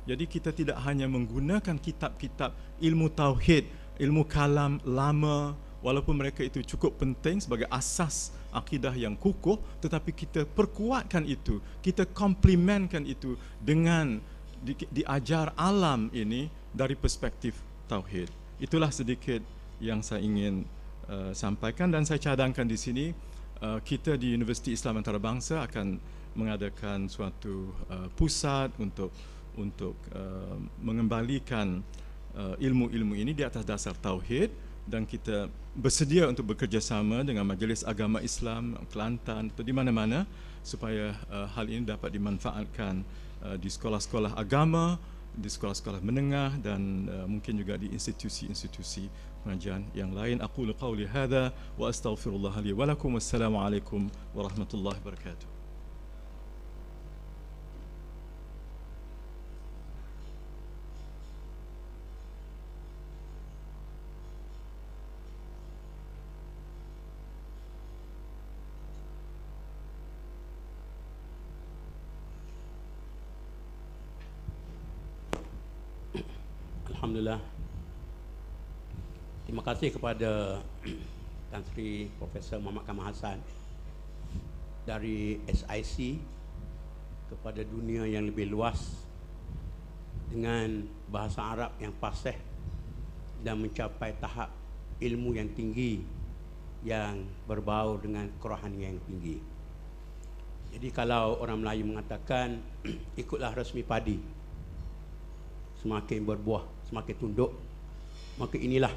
Jadi kita tidak hanya menggunakan kitab-kitab ilmu tauhid, ilmu kalam lama walaupun mereka itu cukup penting sebagai asas akidah yang kukuh tetapi kita perkuatkan itu kita komplementkan itu dengan di, diajar alam ini dari perspektif tauhid. Itulah sedikit yang saya ingin uh, sampaikan dan saya cadangkan di sini uh, kita di Universiti Islam Antarabangsa akan mengadakan suatu uh, pusat untuk untuk uh, mengembalikan uh, ilmu-ilmu ini di atas dasar tauhid dan kita bersedia untuk bekerjasama dengan Majlis Agama Islam Kelantan atau di mana-mana supaya uh, hal ini dapat dimanfaatkan uh, di sekolah-sekolah agama, di sekolah-sekolah menengah dan uh, mungkin juga di institusi-institusi pengajian yang lain. Aku qauli hadza wa astaghfirullah li wa lakum. Wassalamualaikum warahmatullahi wabarakatuh. Alhamdulillah. Terima kasih kepada Tan Sri Profesor Muhammad Kamal Hassan dari SIC kepada dunia yang lebih luas dengan bahasa Arab yang fasih dan mencapai tahap ilmu yang tinggi yang berbau dengan kerohanian yang tinggi. Jadi kalau orang Melayu mengatakan ikutlah resmi padi semakin berbuah semakin tunduk maka inilah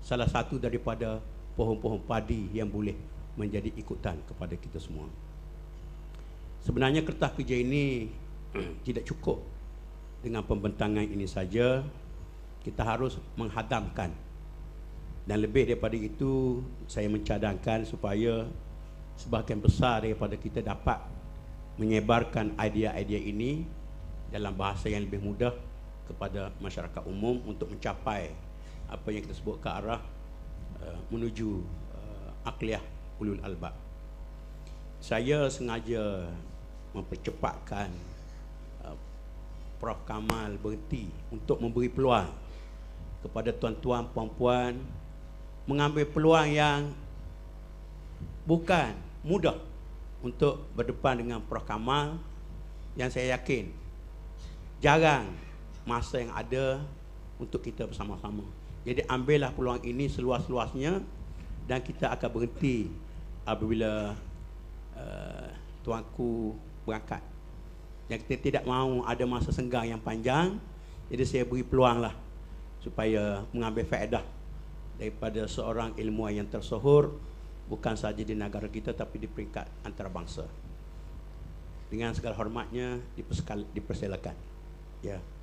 salah satu daripada pohon-pohon padi yang boleh menjadi ikutan kepada kita semua. Sebenarnya kertas kerja ini tidak cukup dengan pembentangan ini saja. Kita harus menghadamkan. Dan lebih daripada itu saya mencadangkan supaya sebahagian besar daripada kita dapat menyebarkan idea-idea ini dalam bahasa yang lebih mudah kepada masyarakat umum untuk mencapai apa yang kita sebut ke arah uh, menuju uh, akliyah ulul albab. Saya sengaja mempercepatkan uh, Prof. Kamal berhenti untuk memberi peluang kepada tuan-tuan puan-puan mengambil peluang yang bukan mudah untuk berdepan dengan Prof. Kamal. Yang saya yakin jarang masa yang ada untuk kita bersama-sama. Jadi ambillah peluang ini seluas-luasnya dan kita akan berhenti apabila uh, tuanku berangkat. Yang kita tidak mahu ada masa senggang yang panjang, jadi saya beri peluanglah supaya mengambil faedah daripada seorang ilmuwan yang tersohor bukan sahaja di negara kita tapi di peringkat antarabangsa. Dengan segala hormatnya dipersilakan. Ya. Yeah.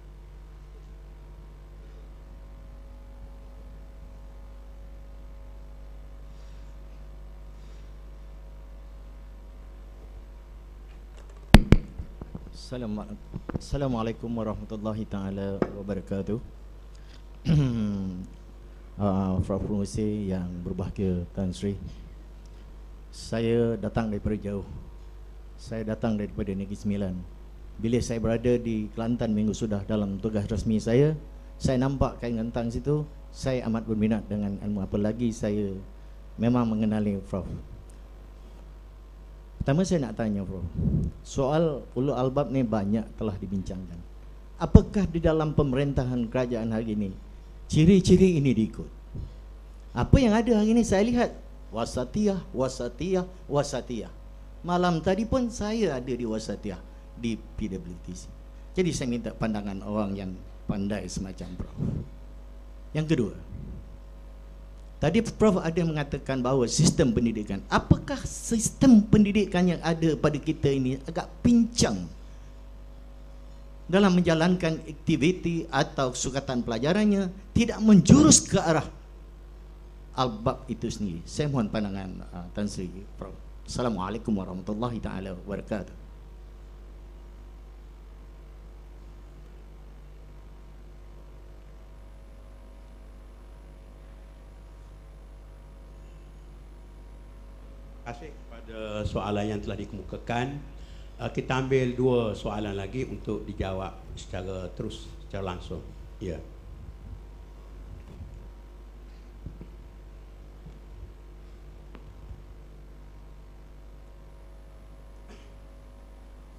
Assalamualaikum warahmatullahi taala wabarakatuh. uh, Prof. Pengusi yang berbahagia Tan Sri. Saya datang daripada jauh. Saya datang daripada Negeri Sembilan. Bila saya berada di Kelantan minggu sudah dalam tugas rasmi saya, saya nampak kain gentang situ, saya amat berminat dengan ilmu apa lagi saya memang mengenali Prof. Pertama saya nak tanya bro. Soal Ulu Albab ni banyak telah dibincangkan. Apakah di dalam pemerintahan kerajaan hari ini Ciri-ciri ini diikut? Apa yang ada hari ini saya lihat Wasatiyah, wasatiyah, wasatiyah. Malam tadi pun saya ada di wasatiyah Di PWTC Jadi saya minta pandangan orang yang pandai semacam bro. Yang kedua Tadi Prof ada mengatakan bahawa sistem pendidikan. Apakah sistem pendidikan yang ada pada kita ini agak pincang dalam menjalankan aktiviti atau sukatan pelajarannya tidak menjurus ke arah albab itu sendiri. Saya mohon pandangan uh, Tan Sri Prof. Assalamualaikum warahmatullahi taala wabarakatuh. Kasih kepada soalan yang telah dikemukakan. Uh, kita ambil dua soalan lagi untuk dijawab secara terus, secara langsung. Ya.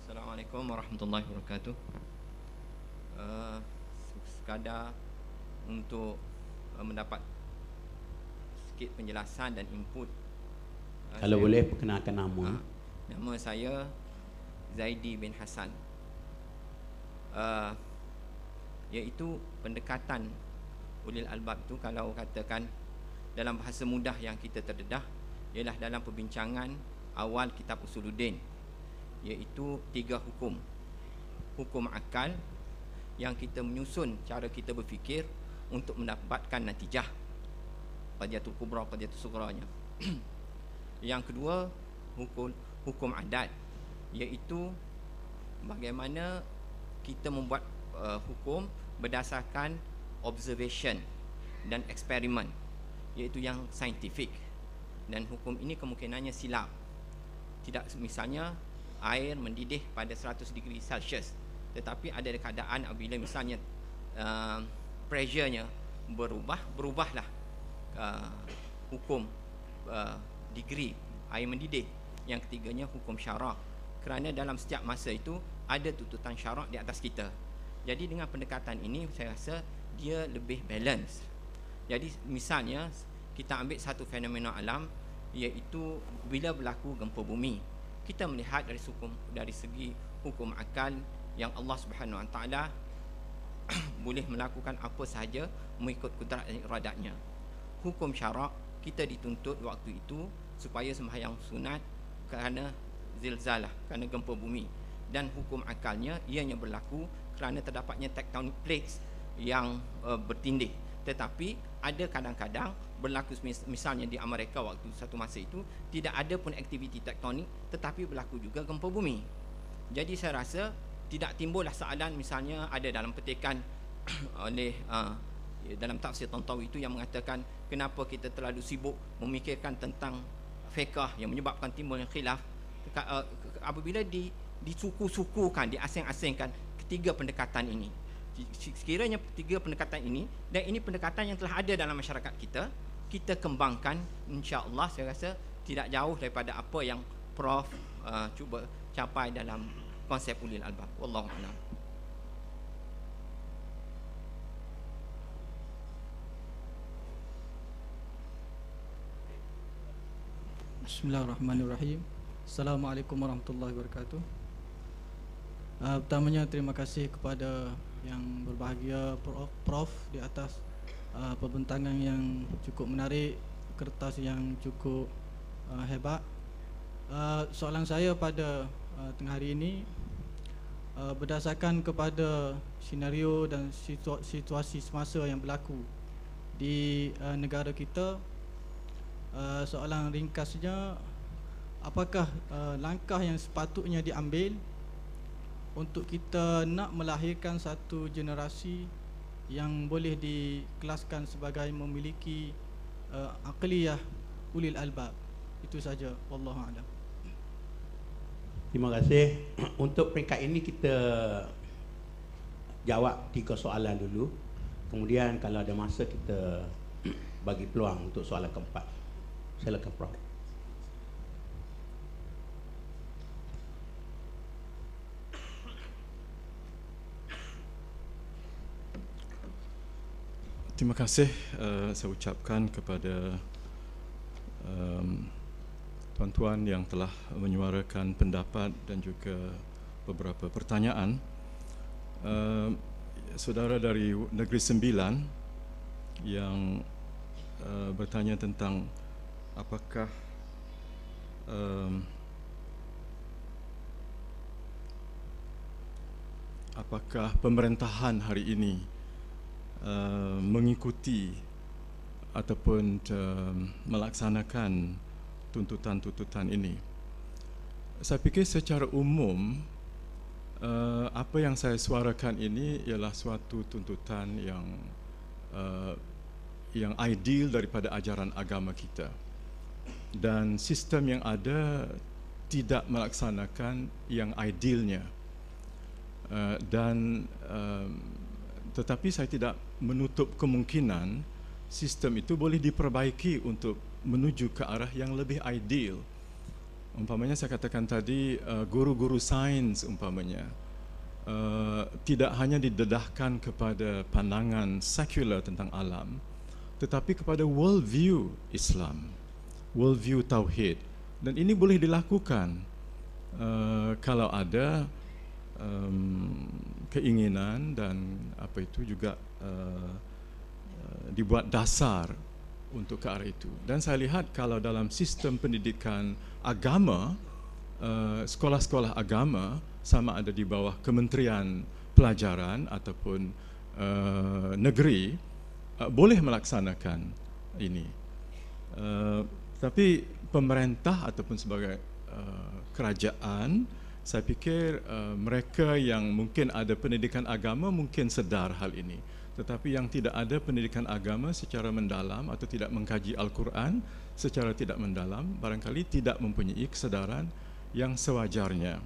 Assalamualaikum warahmatullahi wabarakatuh. Uh, sekadar untuk uh, mendapat sikit penjelasan dan input kalau boleh perkenalkan nama. Ha, nama saya Zaidi bin Hassan. Uh, iaitu pendekatan ulil albab tu kalau katakan dalam bahasa mudah yang kita terdedah ialah dalam perbincangan awal kitab Usuluddin iaitu tiga hukum. Hukum akal yang kita menyusun cara kita berfikir untuk mendapatkan natijah. Qadiyatul kubra, qadiyatul sugranya. Yang kedua hukum hukum adat. Iaitu bagaimana kita membuat uh, hukum berdasarkan observation dan eksperimen iaitu yang saintifik dan hukum ini kemungkinannya silap tidak misalnya air mendidih pada 100 degree celsius. Tetapi ada keadaan apabila misalnya uh, pressure-nya berubah berubahlah uh, hukum uh, degree air mendidih. Yang ketiganya hukum syarak kerana dalam setiap masa itu ada tuntutan syarak di atas kita. Jadi dengan pendekatan ini saya rasa dia lebih balance. Jadi misalnya kita ambil satu fenomena alam iaitu bila berlaku gempa bumi. Kita melihat dari hukum dari segi hukum akal yang Allah Subhanahu Wa Taala boleh melakukan apa sahaja mengikut kudrat dan iradatnya. Hukum syarak kita dituntut waktu itu supaya sembahyang sunat kerana zilzalah kerana gempa bumi. Dan hukum akalnya ianya berlaku kerana terdapatnya tectonic plates yang uh, bertindih. Tetapi ada kadang-kadang berlaku misalnya di Amerika waktu satu masa itu tidak ada pun aktiviti tektonik tetapi berlaku juga gempa bumi. Jadi saya rasa tidak timbullah soalan misalnya ada dalam petikan oleh uh, dalam tafsir Tantawi itu yang mengatakan kenapa kita terlalu sibuk memikirkan tentang fiqah yang menyebabkan timbulnya khilaf uh, apabila di disuku-sukukan diasing-asingkan ketiga pendekatan ini. Sekiranya tiga pendekatan ini dan ini pendekatan yang telah ada dalam masyarakat kita kita kembangkan insya-Allah saya rasa tidak jauh daripada apa yang prof uh, cuba capai dalam konsep ulil albab. Wallahu a'lam Bismillahirrahmanirrahim. Assalamualaikum warahmatullahi wabarakatuh. Uh, pertamanya terima kasih kepada yang berbahagia Prof, Prof di atas uh, pembentangan yang cukup menarik, kertas yang cukup uh, hebat. Uh, soalan saya pada uh, tengah hari ini uh, berdasarkan kepada senario dan situa- situasi semasa yang berlaku di uh, negara kita uh, soalan ringkasnya apakah uh, langkah yang sepatutnya diambil untuk kita nak melahirkan satu generasi yang boleh dikelaskan sebagai memiliki uh, aqliyah ulil albab itu saja wallahu a'lam Terima kasih. Untuk peringkat ini kita jawab tiga soalan dulu. Kemudian kalau ada masa kita bagi peluang untuk soalan keempat. Silakan Prof. Terima kasih uh, saya ucapkan kepada um, tuan-tuan yang telah menyuarakan pendapat dan juga beberapa pertanyaan. Uh, saudara dari Negeri Sembilan yang uh, bertanya tentang apakah um, apakah pemerintahan hari ini uh, mengikuti ataupun uh, melaksanakan tuntutan-tuntutan ini. Saya fikir secara umum uh, apa yang saya suarakan ini ialah suatu tuntutan yang uh, yang ideal daripada ajaran agama kita. Dan sistem yang ada tidak melaksanakan yang idealnya. Uh, dan uh, tetapi saya tidak menutup kemungkinan sistem itu boleh diperbaiki untuk menuju ke arah yang lebih ideal. Umpamanya saya katakan tadi uh, guru-guru sains umpamanya tidak hanya didedahkan kepada pandangan sekular tentang alam tetapi kepada world view Islam, world view tauhid dan ini boleh dilakukan uh, kalau ada um, keinginan dan apa itu juga uh, uh, dibuat dasar untuk ke arah itu. Dan saya lihat kalau dalam sistem pendidikan agama, uh, sekolah-sekolah agama sama ada di bawah Kementerian Pelajaran ataupun uh, negeri uh, boleh melaksanakan ini. Uh, tapi pemerintah ataupun sebagai uh, kerajaan saya fikir uh, mereka yang mungkin ada pendidikan agama mungkin sedar hal ini. Tetapi yang tidak ada pendidikan agama secara mendalam atau tidak mengkaji Al-Quran secara tidak mendalam barangkali tidak mempunyai kesedaran yang sewajarnya.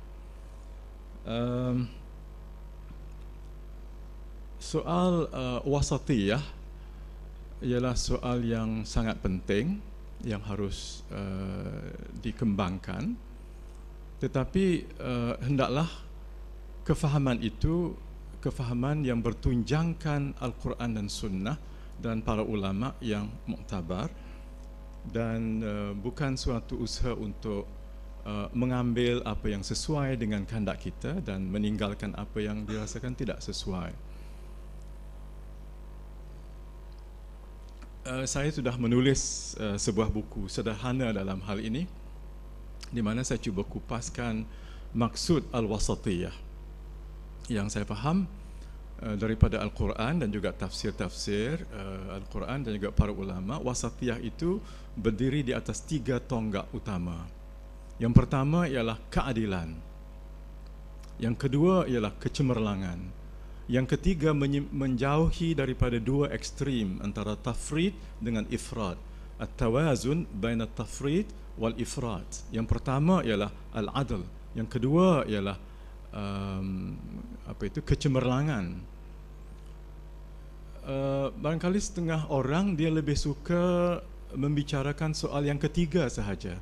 Um, soal uh, wasatiyah ialah soal yang sangat penting yang harus uh, dikembangkan tetapi uh, hendaklah kefahaman itu kefahaman yang bertunjangkan Al-Quran dan Sunnah dan para ulama yang muktabar dan uh, bukan suatu usaha untuk uh, mengambil apa yang sesuai dengan kehendak kita dan meninggalkan apa yang dirasakan tidak sesuai. Uh, saya sudah menulis uh, sebuah buku sederhana dalam hal ini di mana saya cuba kupaskan maksud al-wasatiyah. Yang saya faham uh, daripada al-Quran dan juga tafsir-tafsir uh, al-Quran dan juga para ulama wasatiyah itu berdiri di atas tiga tonggak utama. Yang pertama ialah keadilan. Yang kedua ialah kecemerlangan yang ketiga menjauhi daripada dua ekstrim antara tafrid dengan ifrat at-tawazun baina tafrid wal ifrat. Yang pertama ialah al adl, yang kedua ialah um, apa itu kecemerlangan. Uh, barangkali setengah orang dia lebih suka membicarakan soal yang ketiga sahaja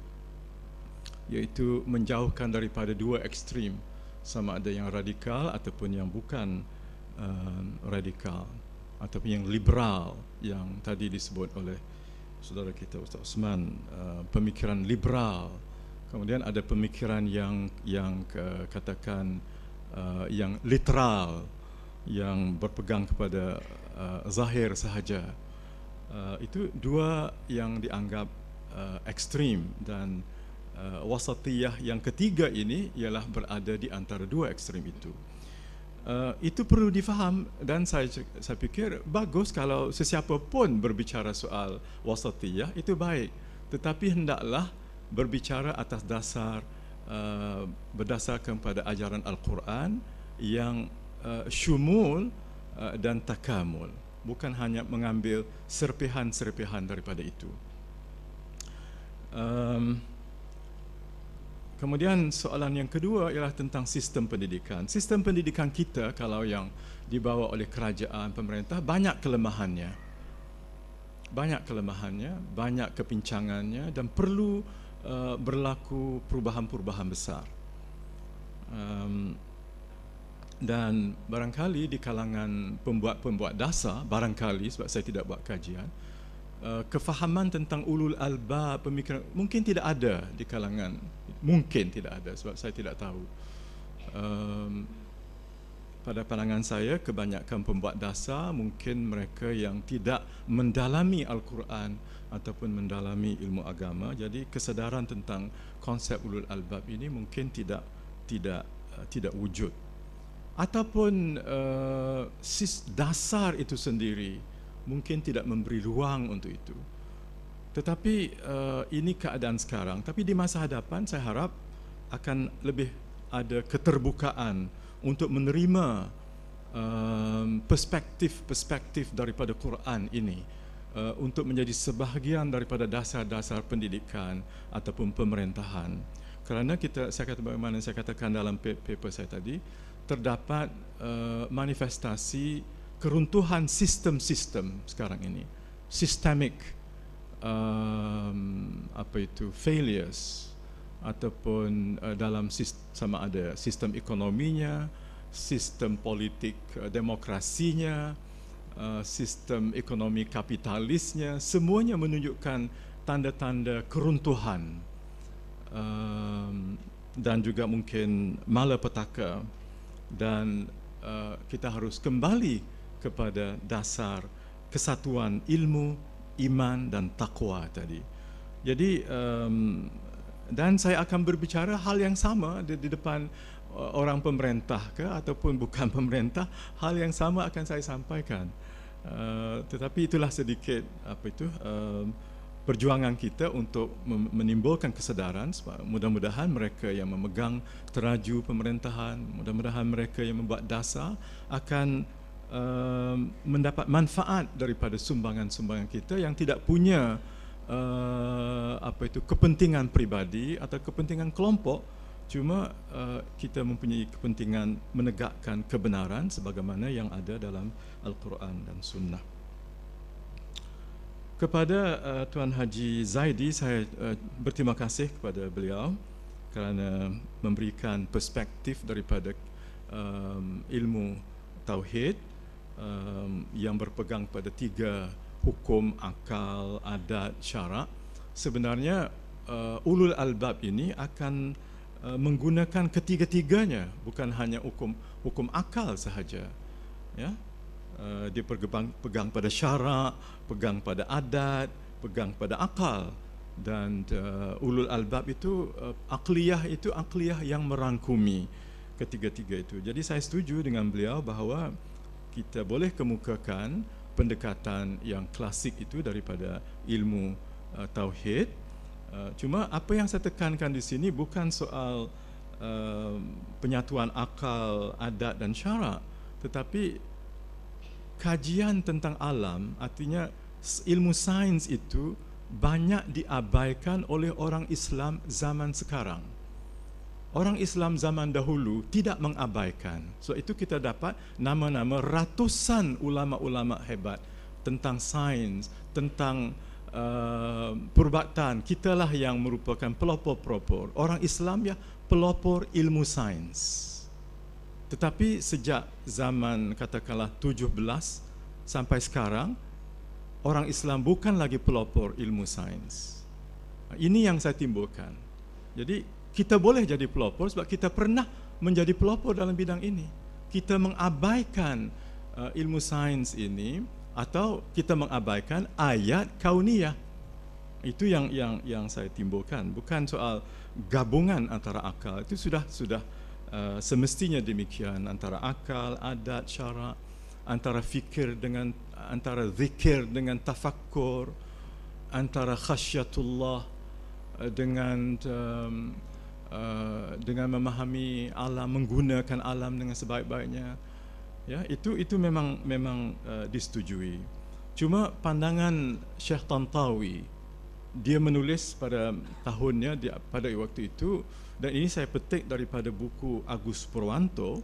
iaitu menjauhkan daripada dua ekstrim sama ada yang radikal ataupun yang bukan um, radikal ataupun yang liberal yang tadi disebut oleh saudara kita Ustaz Osman uh, pemikiran liberal. Kemudian ada pemikiran yang yang uh, katakan uh, yang literal yang berpegang kepada uh, zahir sahaja. Uh, itu dua yang dianggap uh, ekstrim dan uh, wasatiyah yang ketiga ini ialah berada di antara dua ekstrim itu Uh, itu perlu difaham dan saya saya fikir bagus kalau sesiapa pun berbicara soal wasatiyah itu baik. Tetapi hendaklah berbicara atas dasar uh, berdasarkan pada ajaran al-Quran yang uh, syumul uh, dan takamul. Bukan hanya mengambil serpihan-serpihan daripada itu. Um, Kemudian soalan yang kedua ialah tentang sistem pendidikan. Sistem pendidikan kita kalau yang dibawa oleh kerajaan pemerintah banyak kelemahannya. Banyak kelemahannya, banyak kepincangannya dan perlu uh, berlaku perubahan-perubahan besar. Um, dan barangkali di kalangan pembuat-pembuat dasar, barangkali sebab saya tidak buat kajian, uh, kefahaman tentang ulul albab pemikiran mungkin tidak ada di kalangan. Mungkin tidak ada sebab saya tidak tahu. Um, pada pandangan saya kebanyakan pembuat dasar mungkin mereka yang tidak mendalami al-Quran ataupun mendalami ilmu agama. Jadi kesedaran tentang konsep ulul albab ini mungkin tidak tidak uh, tidak wujud. Ataupun uh, sis dasar itu sendiri mungkin tidak memberi ruang untuk itu tetapi uh, ini keadaan sekarang. Tapi di masa hadapan saya harap akan lebih ada keterbukaan untuk menerima um, perspektif-perspektif daripada Quran ini uh, untuk menjadi sebahagian daripada dasar-dasar pendidikan ataupun pemerintahan. Kerana kita, saya kata bagaimana saya katakan dalam paper saya tadi, terdapat uh, manifestasi keruntuhan sistem-sistem sekarang ini, systemic um, apa itu failures ataupun uh, dalam sistem, sama ada sistem ekonominya, sistem politik uh, demokrasinya, uh, sistem ekonomi kapitalisnya, semuanya menunjukkan tanda-tanda keruntuhan. Um, dan juga mungkin malapetaka. Dan uh, kita harus kembali kepada dasar kesatuan ilmu iman dan takwa tadi. Jadi um, dan saya akan berbicara hal yang sama di, di depan uh, orang pemerintah ke ataupun bukan pemerintah, hal yang sama akan saya sampaikan. Uh, tetapi itulah sedikit apa itu uh, perjuangan kita untuk menimbulkan kesedaran mudah-mudahan mereka yang memegang teraju pemerintahan mudah-mudahan mereka yang membuat dasar akan uh, mendapat manfaat daripada sumbangan-sumbangan kita yang tidak punya uh, apa itu kepentingan pribadi atau kepentingan kelompok. Cuma uh, kita mempunyai kepentingan menegakkan kebenaran sebagaimana yang ada dalam al-Quran dan sunnah. Kepada uh, Tuan Haji Zaidi saya uh, berterima kasih kepada beliau kerana memberikan perspektif daripada um, ilmu tauhid um, yang berpegang pada tiga hukum akal, adat, syarak. Sebenarnya uh, ulul albab ini akan uh, menggunakan ketiga-tiganya bukan hanya hukum hukum akal sahaja ya. Uh, dia berpegang pegang pada syarak pegang pada adat pegang pada akal. Dan uh, ulul albab itu uh, akliyah itu akliyah yang merangkumi ketiga-tiga itu. Jadi saya setuju dengan beliau bahawa kita boleh kemukakan pendekatan yang klasik itu daripada ilmu uh, tauhid. Uh, cuma apa yang saya tekankan di sini bukan soal uh, penyatuan akal adat dan syarak tetapi kajian tentang alam artinya ilmu sains itu banyak diabaikan oleh orang Islam zaman sekarang orang Islam zaman dahulu tidak mengabaikan. So itu kita dapat nama-nama ratusan ulama-ulama hebat tentang sains, tentang uh, perubatan. Kitalah yang merupakan pelopor-pelopor. Orang Islam ya pelopor ilmu sains. Tetapi sejak zaman katakanlah 17 sampai sekarang orang Islam bukan lagi pelopor ilmu sains. Ini yang saya timbulkan. Jadi kita boleh jadi pelopor sebab kita pernah menjadi pelopor dalam bidang ini. Kita mengabaikan uh, ilmu sains ini atau kita mengabaikan ayat kauniyah. Itu yang yang yang saya timbulkan, bukan soal gabungan antara akal. Itu sudah sudah uh, semestinya demikian antara akal, adat, syarak, antara fikir dengan antara zikir dengan tafakkur, antara khasyatullah uh, dengan um, Uh, dengan memahami alam menggunakan alam dengan sebaik-baiknya. Ya itu itu memang memang uh, disetujui. Cuma pandangan Syekh Tantawi dia menulis pada tahunnya dia, pada waktu itu dan ini saya petik daripada buku Agus Purwanto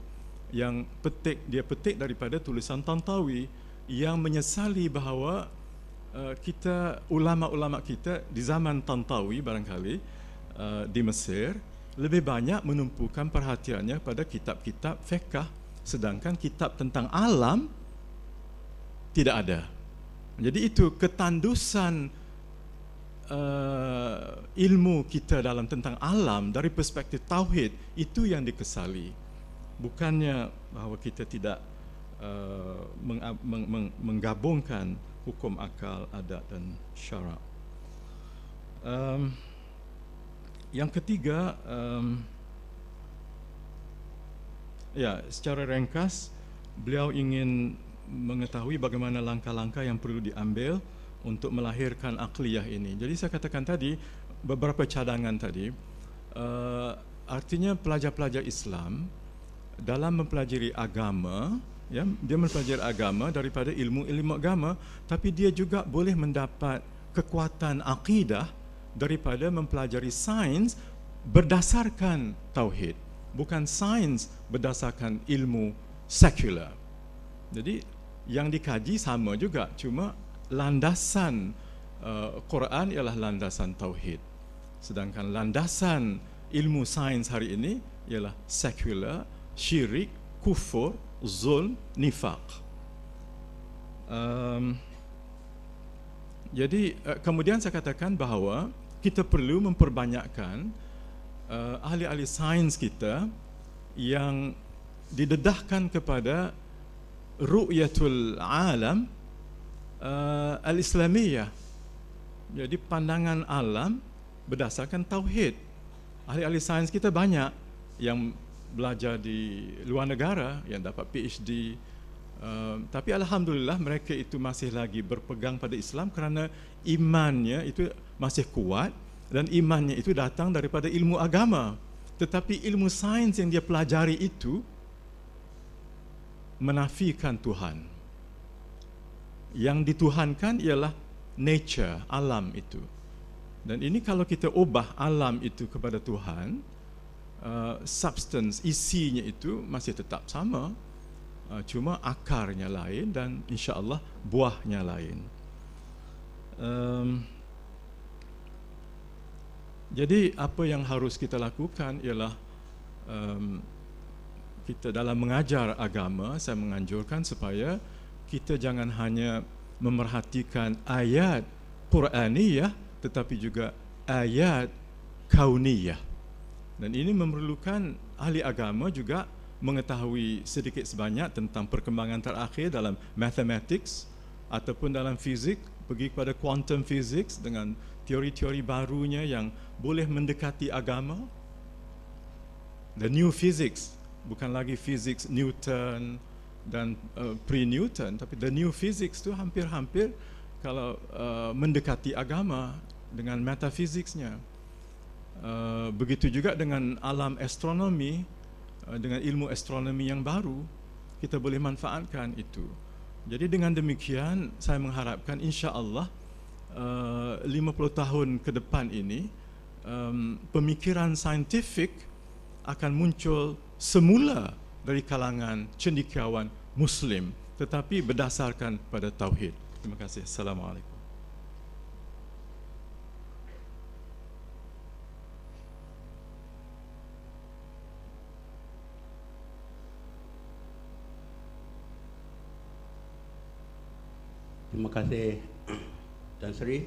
yang petik dia petik daripada tulisan Tantawi yang menyesali bahawa uh, kita ulama-ulama kita di zaman Tantawi barangkali uh, di Mesir lebih banyak menumpukan perhatiannya pada kitab-kitab fiqh sedangkan kitab tentang alam tidak ada. Jadi itu ketandusan uh, ilmu kita dalam tentang alam dari perspektif tauhid itu yang dikesali. Bukannya bahawa kita tidak uh, meng, meng, meng, menggabungkan hukum akal, adat dan syarak. Um, yang ketiga, um, ya secara ringkas, beliau ingin mengetahui bagaimana langkah-langkah yang perlu diambil untuk melahirkan akliyah ini. Jadi saya katakan tadi beberapa cadangan tadi, uh, artinya pelajar-pelajar Islam dalam mempelajari agama, ya dia mempelajari agama daripada ilmu-ilmu agama, tapi dia juga boleh mendapat kekuatan akidah daripada mempelajari sains berdasarkan tauhid bukan sains berdasarkan ilmu sekular. Jadi yang dikaji sama juga cuma landasan uh, Quran ialah landasan tauhid. Sedangkan landasan ilmu sains hari ini ialah sekular syirik kufur zulm nifaq. Um, jadi uh, kemudian saya katakan bahawa kita perlu memperbanyakkan uh, ahli-ahli sains kita yang didedahkan kepada ru'yatul alam uh, al-islamiyah. Jadi pandangan alam berdasarkan tauhid. Ahli-ahli sains kita banyak yang belajar di luar negara yang dapat PhD uh, tapi alhamdulillah mereka itu masih lagi berpegang pada Islam kerana imannya itu masih kuat dan imannya itu datang daripada ilmu agama. Tetapi ilmu sains yang dia pelajari itu menafikan Tuhan. Yang dituhankan ialah nature, alam itu. Dan ini kalau kita ubah alam itu kepada Tuhan, uh, substance, isinya itu masih tetap sama. Uh, cuma akarnya lain dan insya Allah buahnya lain. Um, jadi apa yang harus kita lakukan ialah um, kita dalam mengajar agama saya menganjurkan supaya kita jangan hanya memerhatikan ayat Quraniyah tetapi juga ayat kauniyah. Dan ini memerlukan ahli agama juga mengetahui sedikit sebanyak tentang perkembangan terakhir dalam mathematics ataupun dalam fizik pergi kepada quantum physics dengan teori-teori barunya yang boleh mendekati agama. The new physics, bukan lagi physics Newton dan uh, pre-Newton, tapi the new physics itu hampir-hampir kalau uh, mendekati agama dengan metaphysicsnya. Uh, begitu juga dengan alam astronomi, uh, dengan ilmu astronomi yang baru, kita boleh manfaatkan itu. Jadi dengan demikian, saya mengharapkan insya Allah uh, 50 tahun ke depan ini um, pemikiran saintifik akan muncul semula dari kalangan cendekiawan muslim tetapi berdasarkan pada tauhid. Terima kasih. Assalamualaikum. Terima kasih Tan Sri,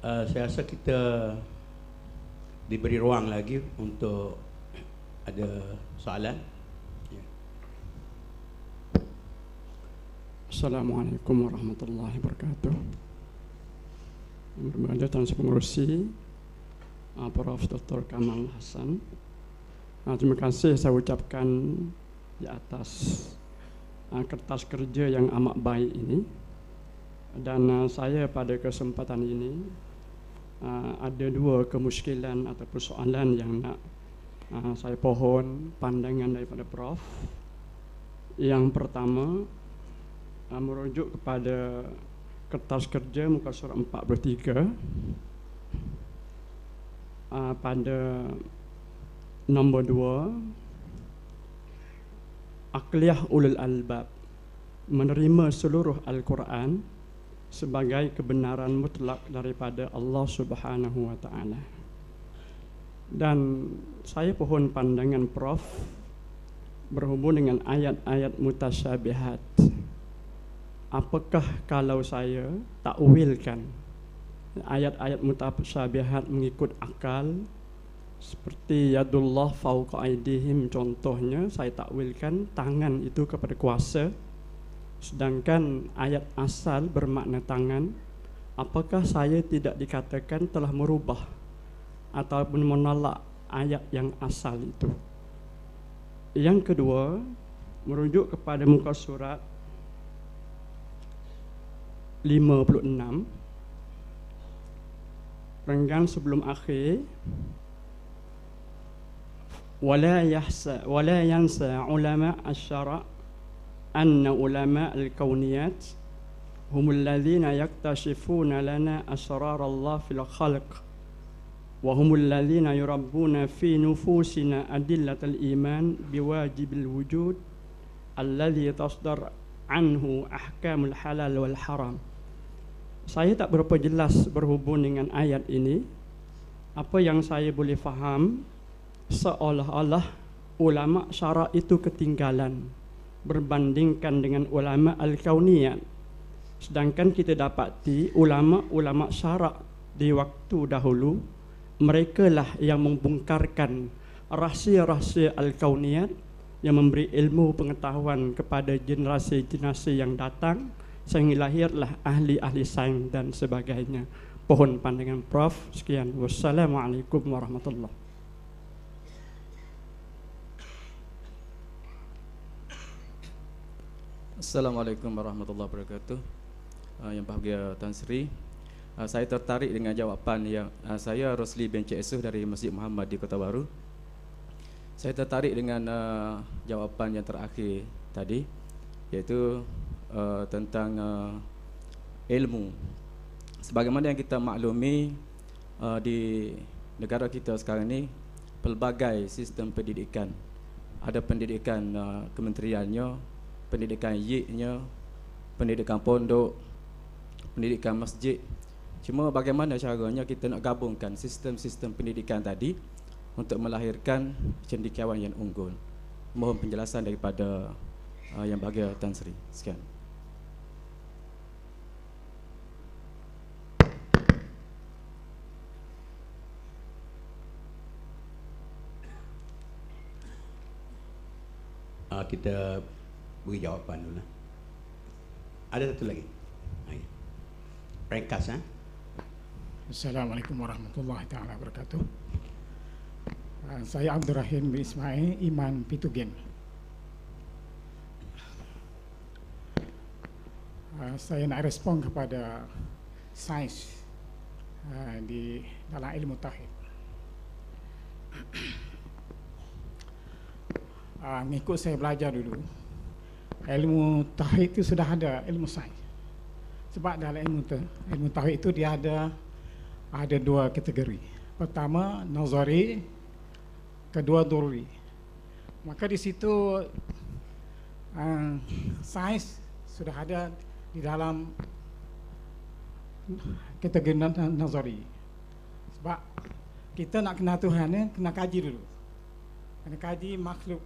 uh, saya rasa kita diberi ruang lagi untuk ada soalan. Ya. Assalamualaikum warahmatullahi wabarakatuh. Berbahagia Tuan Pengurusi, uh, Prof. Dr. Kamal Hasan. Uh, terima kasih saya ucapkan di atas uh, kertas kerja yang amat baik ini. Dan uh, saya pada kesempatan ini uh, ada dua kemuskilan atau persoalan yang nak uh, saya pohon pandangan daripada Prof. Yang pertama, uh, merujuk kepada kertas kerja muka surat 43 uh, pada nombor 2 akliyah ulul albab menerima seluruh Al-Quran sebagai kebenaran mutlak daripada Allah Subhanahu wa taala. Dan saya pohon pandangan Prof berhubung dengan ayat-ayat mutasyabihat. Apakah kalau saya takwilkan ayat-ayat mutasyabihat mengikut akal seperti yadullah fauqa aidihim contohnya saya takwilkan tangan itu kepada kuasa sedangkan ayat asal bermakna tangan apakah saya tidak dikatakan telah merubah ataupun menolak ayat yang asal itu? Yang kedua merujuk kepada muka surat 56 renggan sebelum akhir. Wala yahsa wala yansa ulama asy-syara' anna ulama al-kauniyat hum alladhina yaktashifuna lana asrar Allah fil khalq wa hum alladhina yurabbuna fi nufusina adillatal iman biwajibil wujud alladhi tasdar anhu ahkamul halal wal haram saya tak berapa jelas berhubung dengan ayat ini. Apa yang saya boleh faham? Seolah-olah ulama syarak itu ketinggalan berbandingkan dengan ulama al-kauniyat sedangkan kita dapati ulama-ulama syarak di waktu dahulu mereka lah yang membongkarkan rahsia-rahsia al-kauniyat yang memberi ilmu pengetahuan kepada generasi-generasi yang datang sehingga lahirlah ahli-ahli sains dan sebagainya. Pohon pandangan Prof. Sekian. Wassalamualaikum warahmatullahi Assalamualaikum warahmatullahi wabarakatuh. Uh, yang bahagia Tan Sri, uh, saya tertarik dengan jawapan yang uh, saya Rosli bin Cik Esuh dari Masjid Muhammad di Kota Baru. Saya tertarik dengan uh, jawapan yang terakhir tadi iaitu uh, tentang uh, ilmu. Sebagaimana yang kita maklumi uh, di negara kita sekarang ini pelbagai sistem pendidikan. Ada pendidikan uh, kementeriannya, pendidikan yiknya, pendidikan pondok, pendidikan masjid. Cuma bagaimana caranya kita nak gabungkan sistem-sistem pendidikan tadi untuk melahirkan cendekiawan yang unggul. Mohon penjelasan daripada uh, yang bahagia Tan Sri. Sekian. Uh, kita beri jawapan dulu lah. Ada satu lagi. Ringkas ha? Assalamualaikum warahmatullahi taala wabarakatuh. Uh, saya Abdul Rahim bin Ismail Iman Pitugen. Uh, saya nak respon kepada sains uh, di dalam ilmu tauhid. Uh, mengikut saya belajar dulu, ilmu tauhid itu sudah ada ilmu sains. Sebab dalam ilmu tu, ilmu tauhid itu dia ada ada dua kategori. Pertama nazari, kedua dururi. Maka di situ uh, sains sudah ada di dalam kategori nazari. Sebab kita nak kenal Tuhan ni kena kaji dulu. Kena kaji makhluk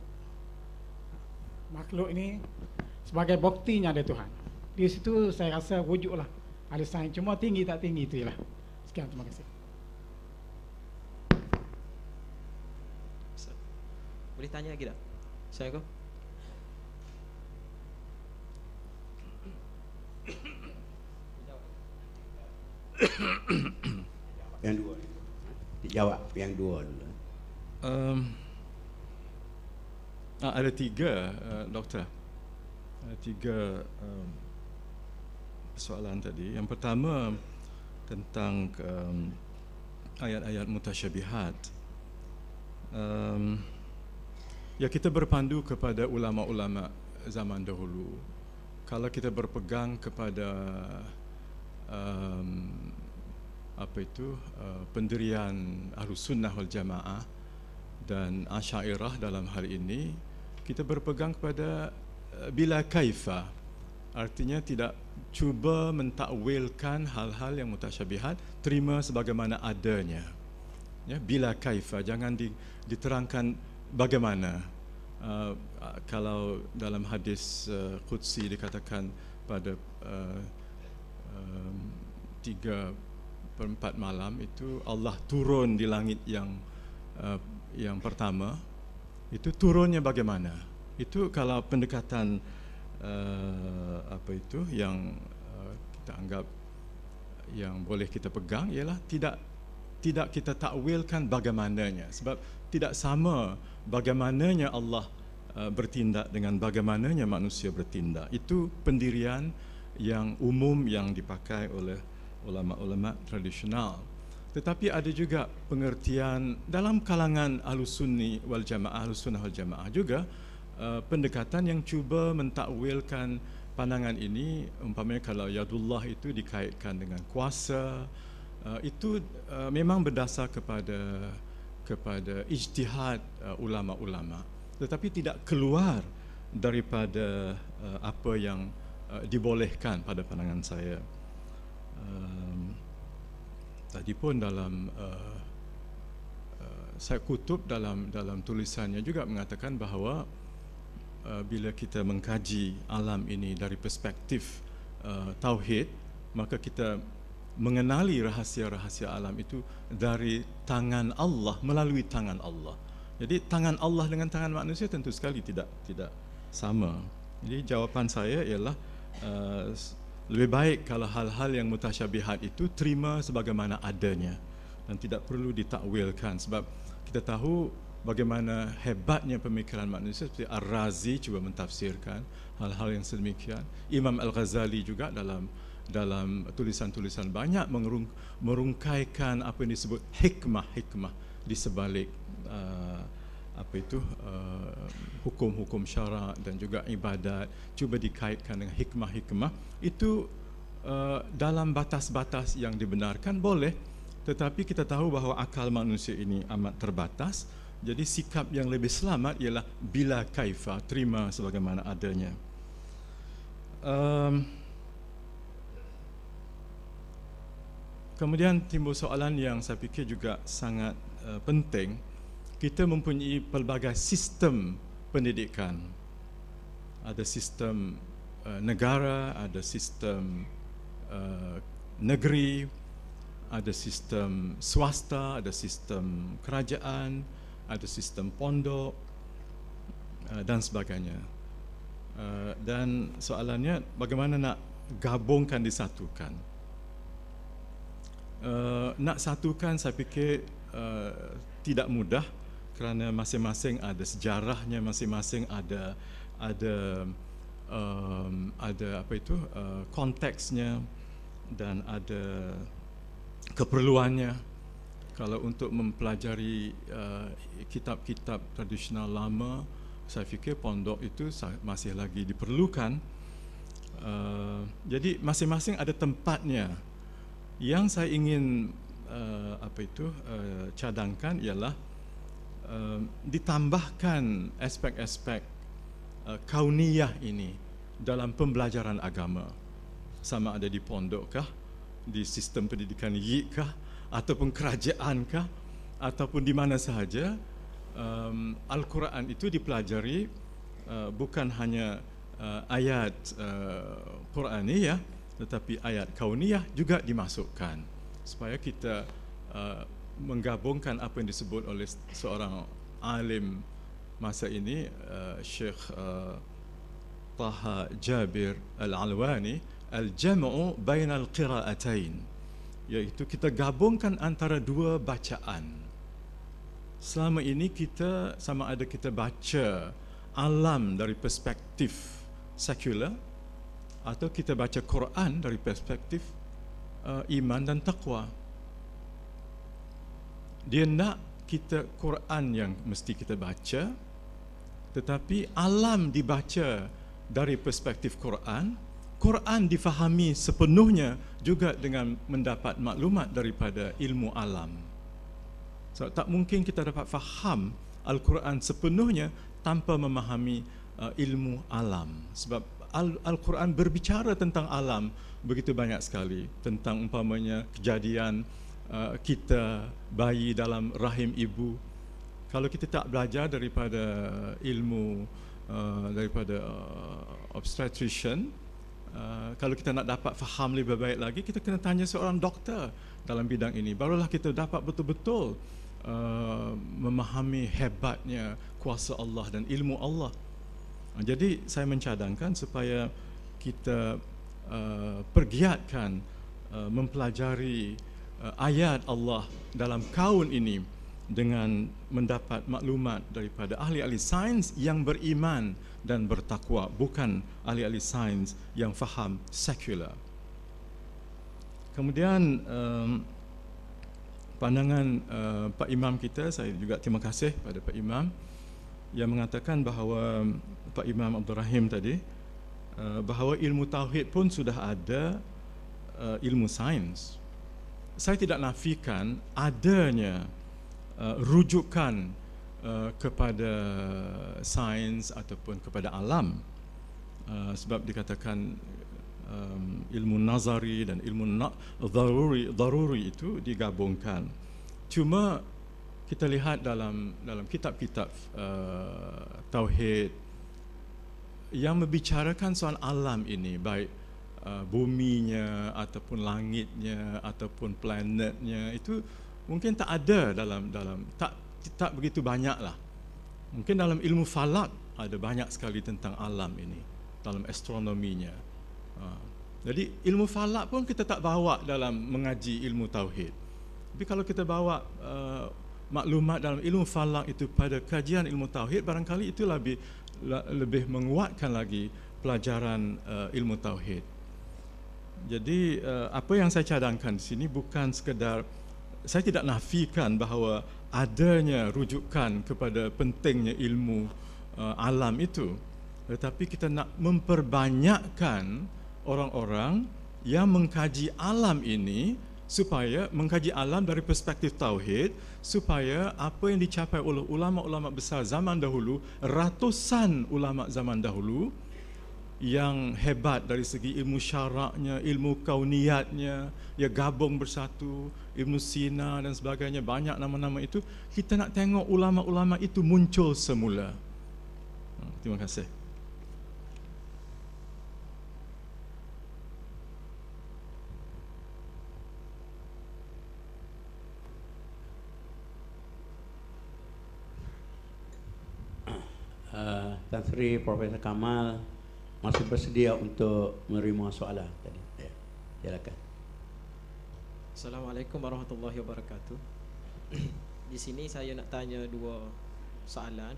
makhluk ini sebagai buktinya ada Tuhan. Di situ saya rasa wujudlah ahli sains cuma tinggi tak tinggi itu ialah. Sekian terima kasih. Boleh tanya lagi tak? Assalamualaikum. yang dua. Dijawab yang dua dulu. Um, ah, ada tiga, uh, doktor. Ada tiga um, soalan tadi. Yang pertama tentang um, ayat-ayat mutasyabihat. Um, ya kita berpandu kepada ulama-ulama zaman dahulu. Kalau kita berpegang kepada um, apa itu uh, pendirian Ahlus Sunnah wal Jamaah dan Asy'ariyah dalam hal ini kita berpegang kepada uh, bila kaifa. Artinya tidak cuba mentakwilkan hal-hal yang mutasyabihat terima sebagaimana adanya. Ya bila kaifa. Jangan di, diterangkan bagaimana. Uh, kalau dalam hadis uh, qudsi dikatakan pada uh, tiga perempat malam itu Allah turun di langit yang uh, yang pertama itu turunnya bagaimana? Itu kalau pendekatan uh, apa itu yang uh, kita anggap yang boleh kita pegang ialah tidak tidak kita takwilkan bagaimananya. Sebab tidak sama bagaimananya Allah uh, bertindak dengan bagaimananya manusia bertindak. Itu pendirian yang umum yang dipakai oleh ulama-ulama tradisional. Tetapi ada juga pengertian dalam kalangan Ahlussunni wal Jamaah, Ahlussunnah wal Jamaah juga uh, pendekatan yang cuba mentakwilkan pandangan ini umpamanya kalau yadullah itu dikaitkan dengan kuasa uh, itu uh, memang berdasar kepada kepada ijtihad uh, ulama-ulama. Tetapi tidak keluar daripada uh, apa yang uh, dibolehkan pada pandangan saya. Um, tadi pun dalam uh, uh, saya kutub dalam dalam tulisannya juga mengatakan bahawa uh, bila kita mengkaji alam ini dari perspektif uh, tauhid maka kita mengenali rahsia-rahsia alam itu dari tangan Allah melalui tangan Allah. Jadi tangan Allah dengan tangan manusia tentu sekali tidak tidak sama. Jadi jawapan saya ialah uh, lebih baik kalau hal-hal yang mutasyabihat itu terima sebagaimana adanya dan tidak perlu ditakwilkan. Sebab kita tahu bagaimana hebatnya pemikiran manusia seperti Ar-Razi cuba mentafsirkan hal-hal yang sedemikian. Imam Al-Ghazali juga dalam dalam tulisan-tulisan banyak merung, merungkaikan apa yang disebut hikmah-hikmah di sebalik uh, apa itu uh, hukum-hukum syarak dan juga ibadat cuba dikaitkan dengan hikmah-hikmah itu uh, dalam batas-batas yang dibenarkan boleh. Tetapi kita tahu bahawa akal manusia ini amat terbatas. Jadi sikap yang lebih selamat ialah bila kaifa terima sebagaimana adanya. Um, kemudian timbul soalan yang saya fikir juga sangat uh, penting kita mempunyai pelbagai sistem pendidikan. Ada sistem uh, negara, ada sistem uh, negeri, ada sistem swasta, ada sistem kerajaan, ada sistem pondok uh, dan sebagainya. Uh, dan soalannya bagaimana nak gabungkan disatukan? Uh, nak satukan saya fikir uh, tidak mudah kerana masing-masing ada sejarahnya masing-masing ada ada um, ada apa itu uh, konteksnya dan ada keperluannya. Kalau untuk mempelajari uh, kitab-kitab tradisional lama saya fikir pondok itu masih lagi diperlukan. Uh, jadi masing-masing ada tempatnya. Yang saya ingin uh, apa itu uh, cadangkan ialah uh, ditambahkan aspek-aspek uh, kauniyah ini dalam pembelajaran agama. Sama ada di pondok kah? Di sistem pendidikan YIK kah? Ataupun kerajaan kah? Ataupun di mana sahaja um, Al-Quran itu dipelajari uh, bukan hanya uh, ayat uh, Quraniyah tetapi ayat kauniyah juga dimasukkan. Supaya kita uh, menggabungkan apa yang disebut oleh seorang alim masa ini uh, Syekh uh, Taha Jabir Al-Alwani al-jam'u bainal qira'atain iaitu kita gabungkan antara dua bacaan selama ini kita sama ada kita baca alam dari perspektif sekular atau kita baca Quran dari perspektif uh, iman dan takwa. Dia nak kita Quran yang mesti kita baca tetapi alam dibaca dari perspektif Quran, Quran difahami sepenuhnya juga dengan mendapat maklumat daripada ilmu alam. So, tak mungkin kita dapat faham Al-Quran sepenuhnya tanpa memahami uh, ilmu alam. Sebab Al-Quran berbicara tentang alam begitu banyak sekali. Tentang umpamanya kejadian uh, kita bayi dalam rahim ibu. Kalau kita tak belajar daripada ilmu uh, daripada uh, obstetrician, uh, kalau kita nak dapat faham lebih baik lagi, kita kena tanya seorang doktor dalam bidang ini. Barulah kita dapat betul-betul uh, memahami hebatnya kuasa Allah dan ilmu Allah. Uh, jadi saya mencadangkan supaya kita uh, pergiatkan uh, mempelajari ayat Allah dalam kaun ini dengan mendapat maklumat daripada ahli-ahli sains yang beriman dan bertakwa bukan ahli-ahli sains yang faham sekular. Kemudian pandangan uh, Pak Imam kita saya juga terima kasih pada Pak Imam yang mengatakan bahawa Pak Imam Abdul Rahim tadi uh, bahawa ilmu tauhid pun sudah ada ilmu sains. Saya tidak nafikan adanya uh, rujukan uh, kepada sains ataupun kepada alam. Uh, sebab dikatakan um, ilmu nazari dan ilmu na- daruri daruri itu digabungkan. Cuma kita lihat dalam dalam kitab-kitab uh, tauhid yang membicarakan soal alam ini baik uh, buminya ataupun langitnya ataupun planetnya itu mungkin tak ada dalam dalam tak tak begitu banyak lah. Mungkin dalam ilmu falak ada banyak sekali tentang alam ini dalam astronominya. Ha. Jadi ilmu falak pun kita tak bawa dalam mengaji ilmu tauhid. Tapi kalau kita bawa uh, maklumat dalam ilmu falak itu pada kajian ilmu tauhid barangkali itu lebih lebih menguatkan lagi pelajaran uh, ilmu tauhid. Jadi uh, apa yang saya cadangkan di sini bukan sekadar saya tidak nafikan bahawa adanya rujukan kepada pentingnya ilmu uh, alam itu tetapi kita nak memperbanyakkan orang-orang yang mengkaji alam ini supaya mengkaji alam dari perspektif tauhid supaya apa yang dicapai oleh ulama-ulama besar zaman dahulu ratusan ulama zaman dahulu yang hebat dari segi ilmu syaraknya, ilmu kauniyatnya, ya gabung bersatu, ilmu Sina dan sebagainya, banyak nama-nama itu, kita nak tengok ulama-ulama itu muncul semula. Ha, terima kasih. Uh, Tan Sri Profesor Kamal masih bersedia untuk menerima soalan tadi. Ya. Silakan. Assalamualaikum warahmatullahi wabarakatuh. Di sini saya nak tanya dua soalan.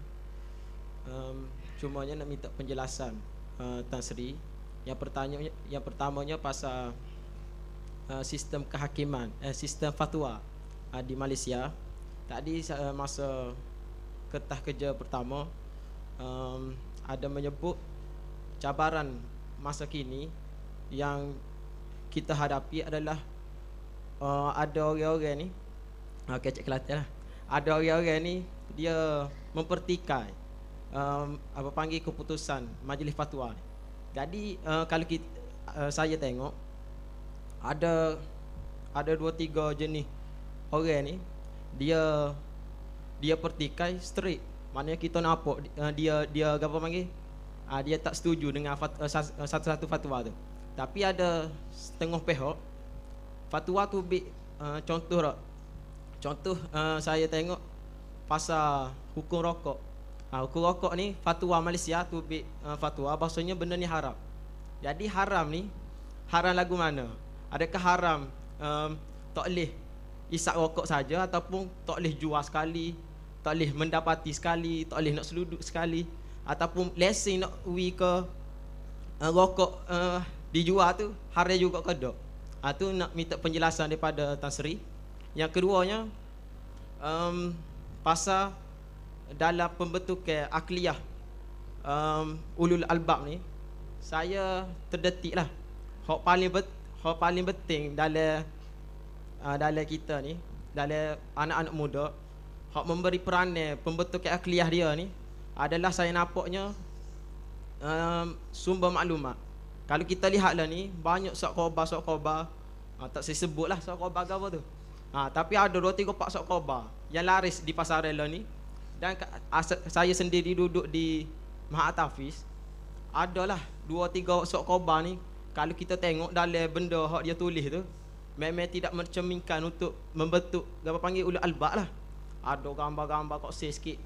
Um, cumanya nak minta penjelasan uh, Tan Sri. Yang pertama yang pertamanya pasal uh, sistem kehakiman, eh, sistem fatwa uh, di Malaysia. Tadi uh, masa ketah kerja pertama um, ada menyebut cabaran masa kini yang kita hadapi adalah uh, ada orang-orang ni uh, kecek Kelantan lah. Ada orang-orang ni dia mempertikai um, apa panggil keputusan majlis fatwa ni. Jadi uh, kalau kita, uh, saya tengok ada ada dua tiga jenis orang ni dia dia pertikai straight. Maknanya kita nampak uh, dia dia apa panggil uh, dia tak setuju dengan fat, uh, satu-satu fatwa tu. Tapi ada setengah pihak fatwa tu bi uh, contoh tak. Contoh uh, saya tengok pasal hukum rokok. Ha, hukum rokok ni fatwa Malaysia tu bi uh, fatwa bahasanya benda ni haram. Jadi haram ni haram lagu mana? Adakah haram um, tak boleh isap rokok saja ataupun tak boleh jual sekali, tak boleh mendapati sekali, tak boleh nak seluduk sekali ataupun lesen nak wi ke uh, rokok uh, dijual tu haram juga ke tak? Ha, tu nak minta penjelasan daripada Tan Sri. Yang keduanya um, pasal dalam pembentukan akliyah um, ulul albab ni saya terdetik lah hak paling bet, hak paling penting dalam uh, dalam kita ni dalam anak-anak muda hak memberi peranan pembentukan akliyah dia ni adalah saya nampaknya um, sumber maklumat kalau kita lihatlah ni banyak sok khabar sok khabar. Ha, tak saya sebutlah sok khabar apa tu. Ha, tapi ada dua tiga pak sok khabar yang laris di pasar rela ni dan saya sendiri duduk di Mahat Hafiz adalah dua tiga sok khabar ni kalau kita tengok dalam benda hak dia tulis tu memang tidak mencerminkan untuk membentuk apa panggil ulul albab lah. Ada gambar-gambar kok sikit.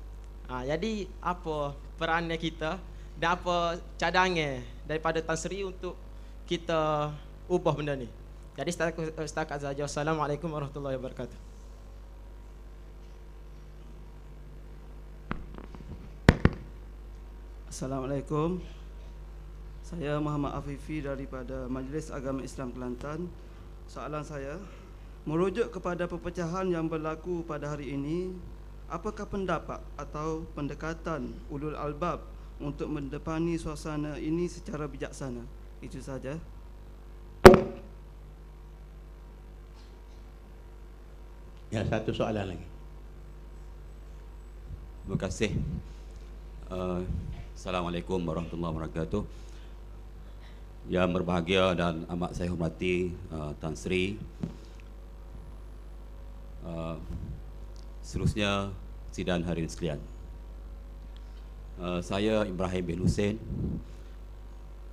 Ha, jadi apa peranan kita dan apa cadangan daripada Tan Sri untuk kita ubah benda ni. Jadi setakat saja. Assalamualaikum warahmatullahi wabarakatuh. Assalamualaikum. Saya Muhammad Afifi daripada Majlis Agama Islam Kelantan. Soalan saya, merujuk kepada perpecahan yang berlaku pada hari ini, apakah pendapat atau pendekatan ulul albab untuk mendepani suasana ini secara bijaksana. Itu saja. Ya, satu soalan lagi. Terima kasih. Uh, Assalamualaikum warahmatullahi wabarakatuh. Yang berbahagia dan amat saya hormati uh, Tan Sri. Uh, seterusnya sidang hari ini sekalian. Uh, saya Ibrahim bin Hussein.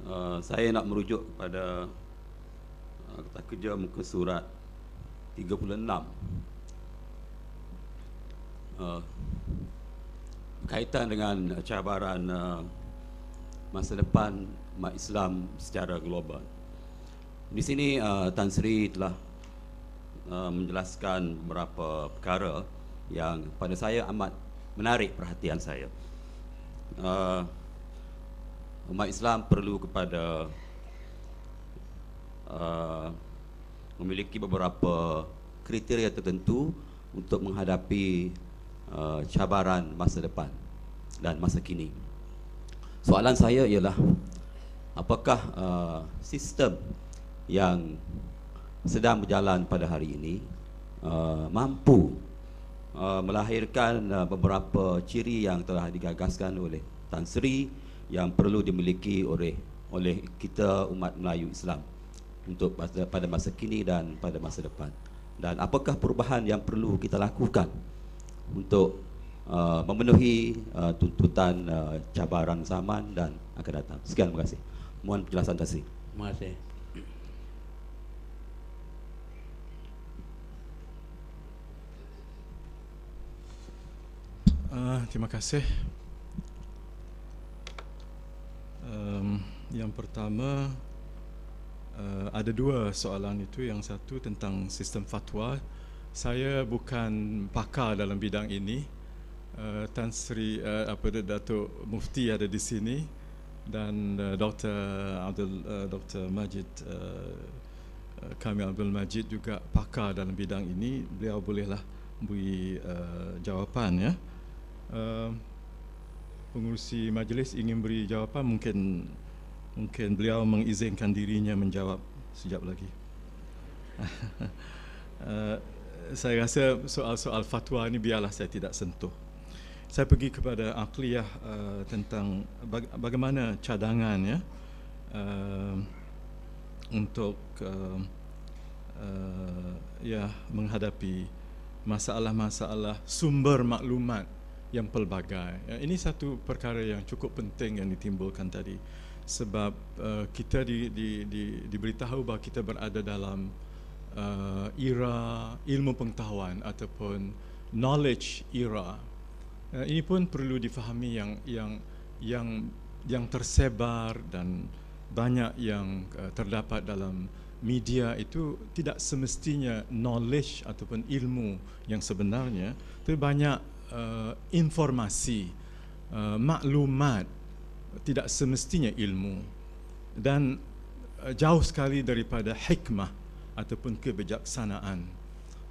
Uh, saya nak merujuk kepada uh, kata kerja muka surat 36 uh, kaitan dengan cabaran uh, masa depan umat Islam secara global. Di sini uh, Tan Sri telah uh, menjelaskan beberapa perkara yang pada saya amat menarik perhatian saya uh, umat Islam perlu kepada uh, memiliki beberapa kriteria tertentu untuk menghadapi uh, cabaran masa depan dan masa kini. Soalan saya ialah apakah uh, sistem yang sedang berjalan pada hari ini uh, mampu Uh, melahirkan uh, beberapa ciri yang telah digagaskan oleh Tan Sri yang perlu dimiliki oleh oleh kita umat Melayu Islam untuk pada, pada masa kini dan pada masa depan. Dan apakah perubahan yang perlu kita lakukan untuk uh, memenuhi uh, tuntutan uh, cabaran zaman dan akan datang. Sekian terima kasih. Mohon penjelasan Tan Sri. Terima kasih. Uh, terima kasih. Um, yang pertama uh, ada dua soalan itu. Yang satu tentang sistem fatwa. Saya bukan pakar dalam bidang ini. Uh, Tan Sri uh, apa Datuk Mufti ada di sini dan uh, Dr. Abdul uh, Dr. Majid uh, Kamil Abdul Majid juga pakar dalam bidang ini. Beliau bolehlah beri uh, jawapan ya. Uh, pengurusi majlis ingin beri jawapan mungkin mungkin beliau mengizinkan dirinya menjawab sekejap lagi. uh, saya rasa soal-soal fatwa ini biarlah saya tidak sentuh. Saya pergi kepada akliyah uh, tentang baga- bagaimana cadangan ya uh, untuk uh, uh, ya menghadapi masalah-masalah sumber maklumat yang pelbagai. Ya, ini satu perkara yang cukup penting yang ditimbulkan tadi. sebab uh, kita di, di, di, diberitahu bahawa kita berada dalam uh, era ilmu pengetahuan ataupun knowledge era. Uh, ini pun perlu difahami yang yang yang yang tersebar dan banyak yang uh, terdapat dalam media itu tidak semestinya knowledge ataupun ilmu yang sebenarnya, tapi banyak uh, informasi, uh, maklumat tidak semestinya ilmu dan uh, jauh sekali daripada hikmah ataupun kebijaksanaan.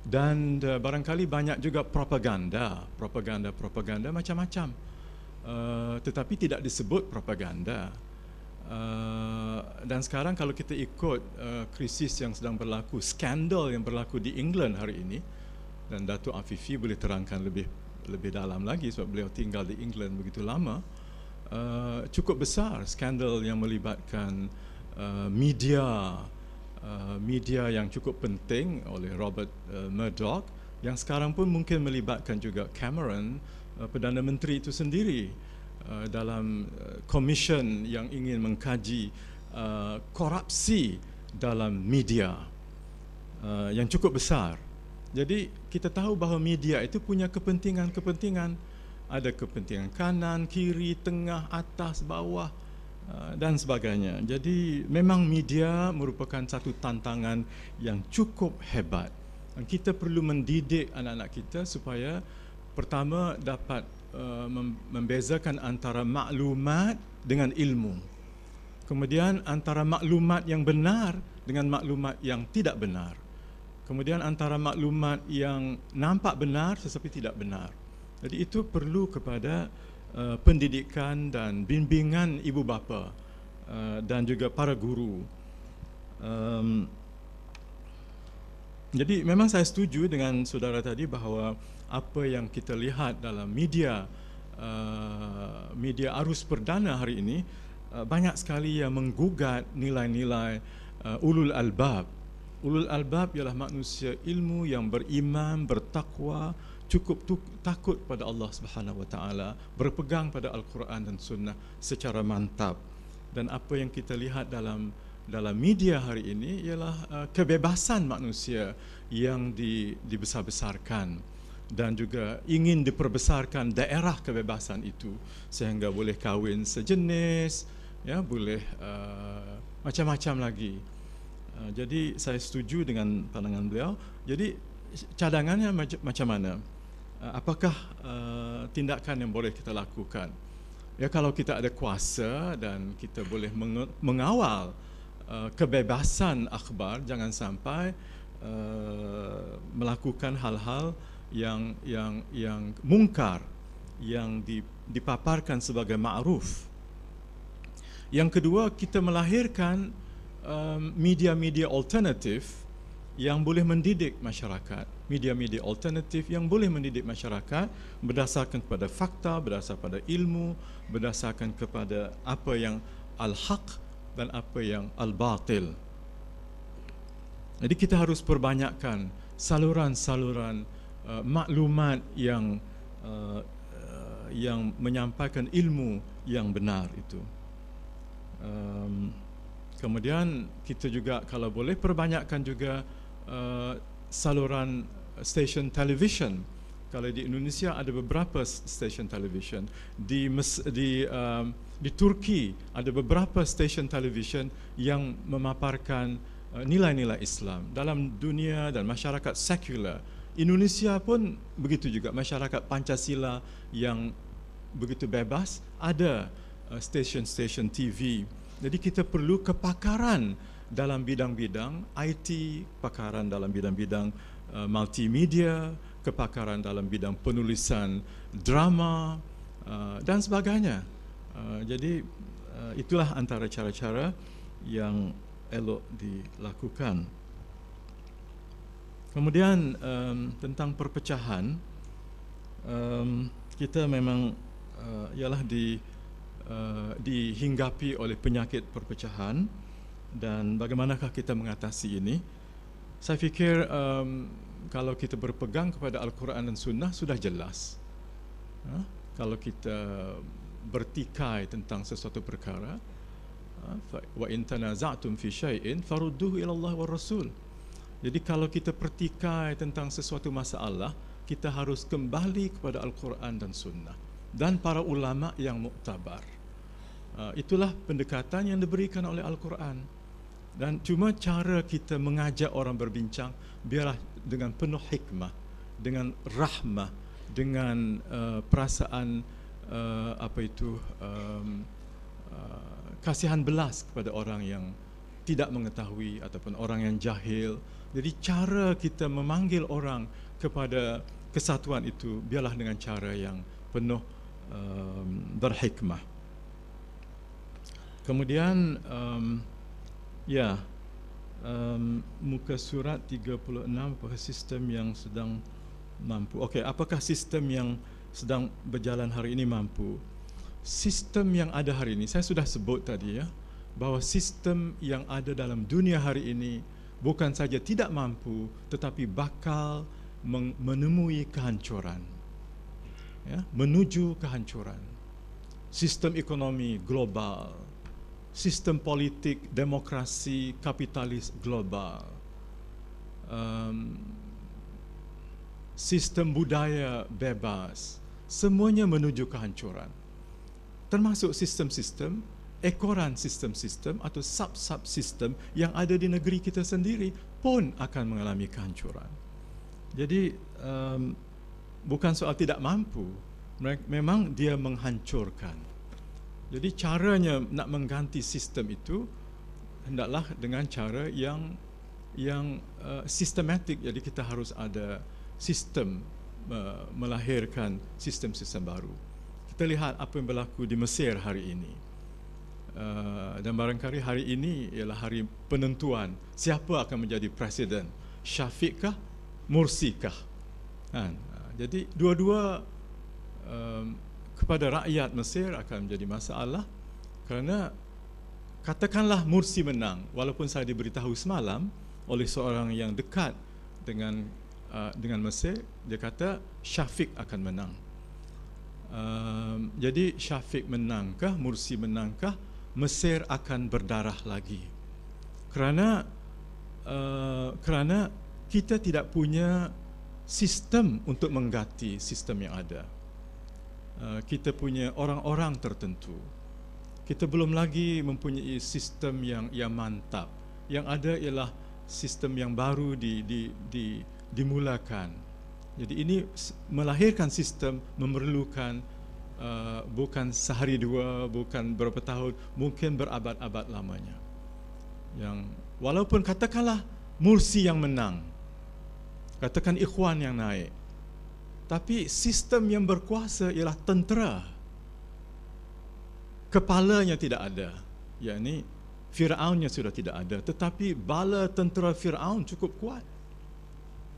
Dan uh, barangkali banyak juga propaganda propaganda-propaganda macam-macam. Uh, tetapi tidak disebut propaganda. Uh, dan sekarang kalau kita ikut uh, krisis yang sedang berlaku skandal yang berlaku di England hari ini dan Datuk Afifi boleh terangkan lebih lebih dalam lagi sebab beliau tinggal di England begitu lama uh, cukup besar skandal yang melibatkan uh, media uh, media yang cukup penting oleh Robert uh, Murdoch yang sekarang pun mungkin melibatkan juga Cameron uh, Perdana Menteri itu sendiri uh, dalam uh, commission yang ingin mengkaji uh, korupsi dalam media uh, yang cukup besar jadi kita tahu bahawa media itu punya kepentingan-kepentingan ada kepentingan kanan, kiri, tengah, atas, bawah uh, dan sebagainya. Jadi memang media merupakan satu tantangan yang cukup hebat. Kita perlu mendidik anak-anak kita supaya pertama dapat uh, membezakan antara maklumat dengan ilmu. Kemudian antara maklumat yang benar dengan maklumat yang tidak benar. Kemudian antara maklumat yang nampak benar tetapi tidak benar. Jadi itu perlu kepada uh, pendidikan dan bimbingan ibu bapa uh, dan juga para guru. Um, jadi memang saya setuju dengan saudara tadi bahawa apa yang kita lihat dalam media uh, media arus perdana hari ini uh, banyak sekali yang menggugat nilai-nilai uh, ulul albab. Ulul albab ialah manusia ilmu yang beriman, bertakwa, cukup takut pada Allah Subhanahu Wa Taala, berpegang pada Al-Quran dan Sunnah secara mantap. Dan apa yang kita lihat dalam dalam media hari ini ialah uh, kebebasan manusia yang di, dibesar-besarkan dan juga ingin diperbesarkan daerah kebebasan itu sehingga boleh kahwin sejenis, ya boleh uh, macam-macam lagi. Uh, jadi saya setuju dengan pandangan beliau. Jadi cadangannya macam mana? Uh, apakah uh, tindakan yang boleh kita lakukan? Ya kalau kita ada kuasa dan kita boleh mengawal kebebasan akhbar jangan sampai melakukan hal-hal yang yang yang mungkar yang dipaparkan sebagai ma'ruf. Yang kedua kita melahirkan um, media-media alternatif yang boleh mendidik masyarakat media-media alternatif yang boleh mendidik masyarakat berdasarkan kepada fakta, berdasarkan pada ilmu, berdasarkan kepada apa yang al-haq dan apa yang al-batil. Jadi kita harus perbanyakkan saluran-saluran uh, maklumat yang uh, uh, yang menyampaikan ilmu yang benar itu. Um, kemudian kita juga kalau boleh perbanyakkan juga uh, saluran stesen television. Kalau di Indonesia ada beberapa stesen television, di di um, di Turki ada beberapa stesen television yang memaparkan uh, nilai-nilai Islam dalam dunia dan masyarakat sekular. Indonesia pun begitu juga masyarakat Pancasila yang begitu bebas ada uh, stesen-stesen TV. Jadi kita perlu kepakaran dalam bidang-bidang IT, pakaran dalam bidang-bidang Uh, multimedia, kepakaran dalam bidang penulisan drama uh, dan sebagainya. Uh, jadi uh, itulah antara cara-cara yang elok dilakukan. Kemudian um, tentang perpecahan, um, kita memang uh, ialah di uh, dihinggapi oleh penyakit perpecahan dan bagaimanakah kita mengatasi ini? Saya fikir um, kalau kita berpegang kepada Al-Quran dan Sunnah sudah jelas. Ha? Kalau kita bertikai tentang sesuatu perkara, Ha, wa in tanaza'tum fi syai'in farudduhu ila Allah wa Rasul. Jadi kalau kita pertikai tentang sesuatu masalah, kita harus kembali kepada Al-Quran dan Sunnah dan para ulama yang muktabar. Uh, itulah pendekatan yang diberikan oleh Al-Quran. Dan cuma cara kita mengajak orang berbincang biarlah dengan penuh hikmah, dengan rahmah, dengan uh, perasaan uh, apa itu um, uh, kasihan belas kepada orang yang tidak mengetahui ataupun orang yang jahil. Jadi cara kita memanggil orang kepada kesatuan itu biarlah dengan cara yang penuh um, berhikmah. Kemudian um, ya um, muka surat 36 apakah sistem yang sedang mampu. Okey, apakah sistem yang sedang berjalan hari ini mampu? Sistem yang ada hari ini saya sudah sebut tadi ya bahawa sistem yang ada dalam dunia hari ini bukan saja tidak mampu tetapi bakal menemui kehancuran. Ya, menuju kehancuran. Sistem ekonomi global sistem politik demokrasi kapitalis global. Um, sistem budaya bebas semuanya menuju kehancuran. Termasuk sistem-sistem ekoran sistem-sistem atau sub-sub sistem yang ada di negeri kita sendiri pun akan mengalami kehancuran. Jadi um, bukan soal tidak mampu memang dia menghancurkan jadi caranya nak mengganti sistem itu hendaklah dengan cara yang yang uh, sistematik. Jadi kita harus ada sistem uh, melahirkan sistem-sistem baru. Kita lihat apa yang berlaku di Mesir hari ini. Uh, dan barangkali hari ini ialah hari penentuan siapa akan menjadi presiden. Syafiq kah? Mursi kah? Kan? Uh, jadi dua-dua um, kepada rakyat Mesir akan menjadi masalah kerana katakanlah Mursi menang walaupun saya diberitahu semalam oleh seorang yang dekat dengan uh, dengan Mesir dia kata Syafiq akan menang. Uh, jadi Syafiq menangkah Mursi menangkah Mesir akan berdarah lagi. Kerana uh, kerana kita tidak punya sistem untuk mengganti sistem yang ada. Uh, kita punya orang-orang tertentu. Kita belum lagi mempunyai sistem yang yang mantap. Yang ada ialah sistem yang baru di, di, di, dimulakan. Jadi ini melahirkan sistem memerlukan uh, bukan sehari dua, bukan berapa tahun, mungkin berabad-abad lamanya. Yang walaupun katakanlah Mursi yang menang, katakan Ikhwan yang naik, tapi sistem yang berkuasa ialah tentera. Kepalanya tidak ada. yakni Fir'aunnya sudah tidak ada. Tetapi bala tentera Fir'aun cukup kuat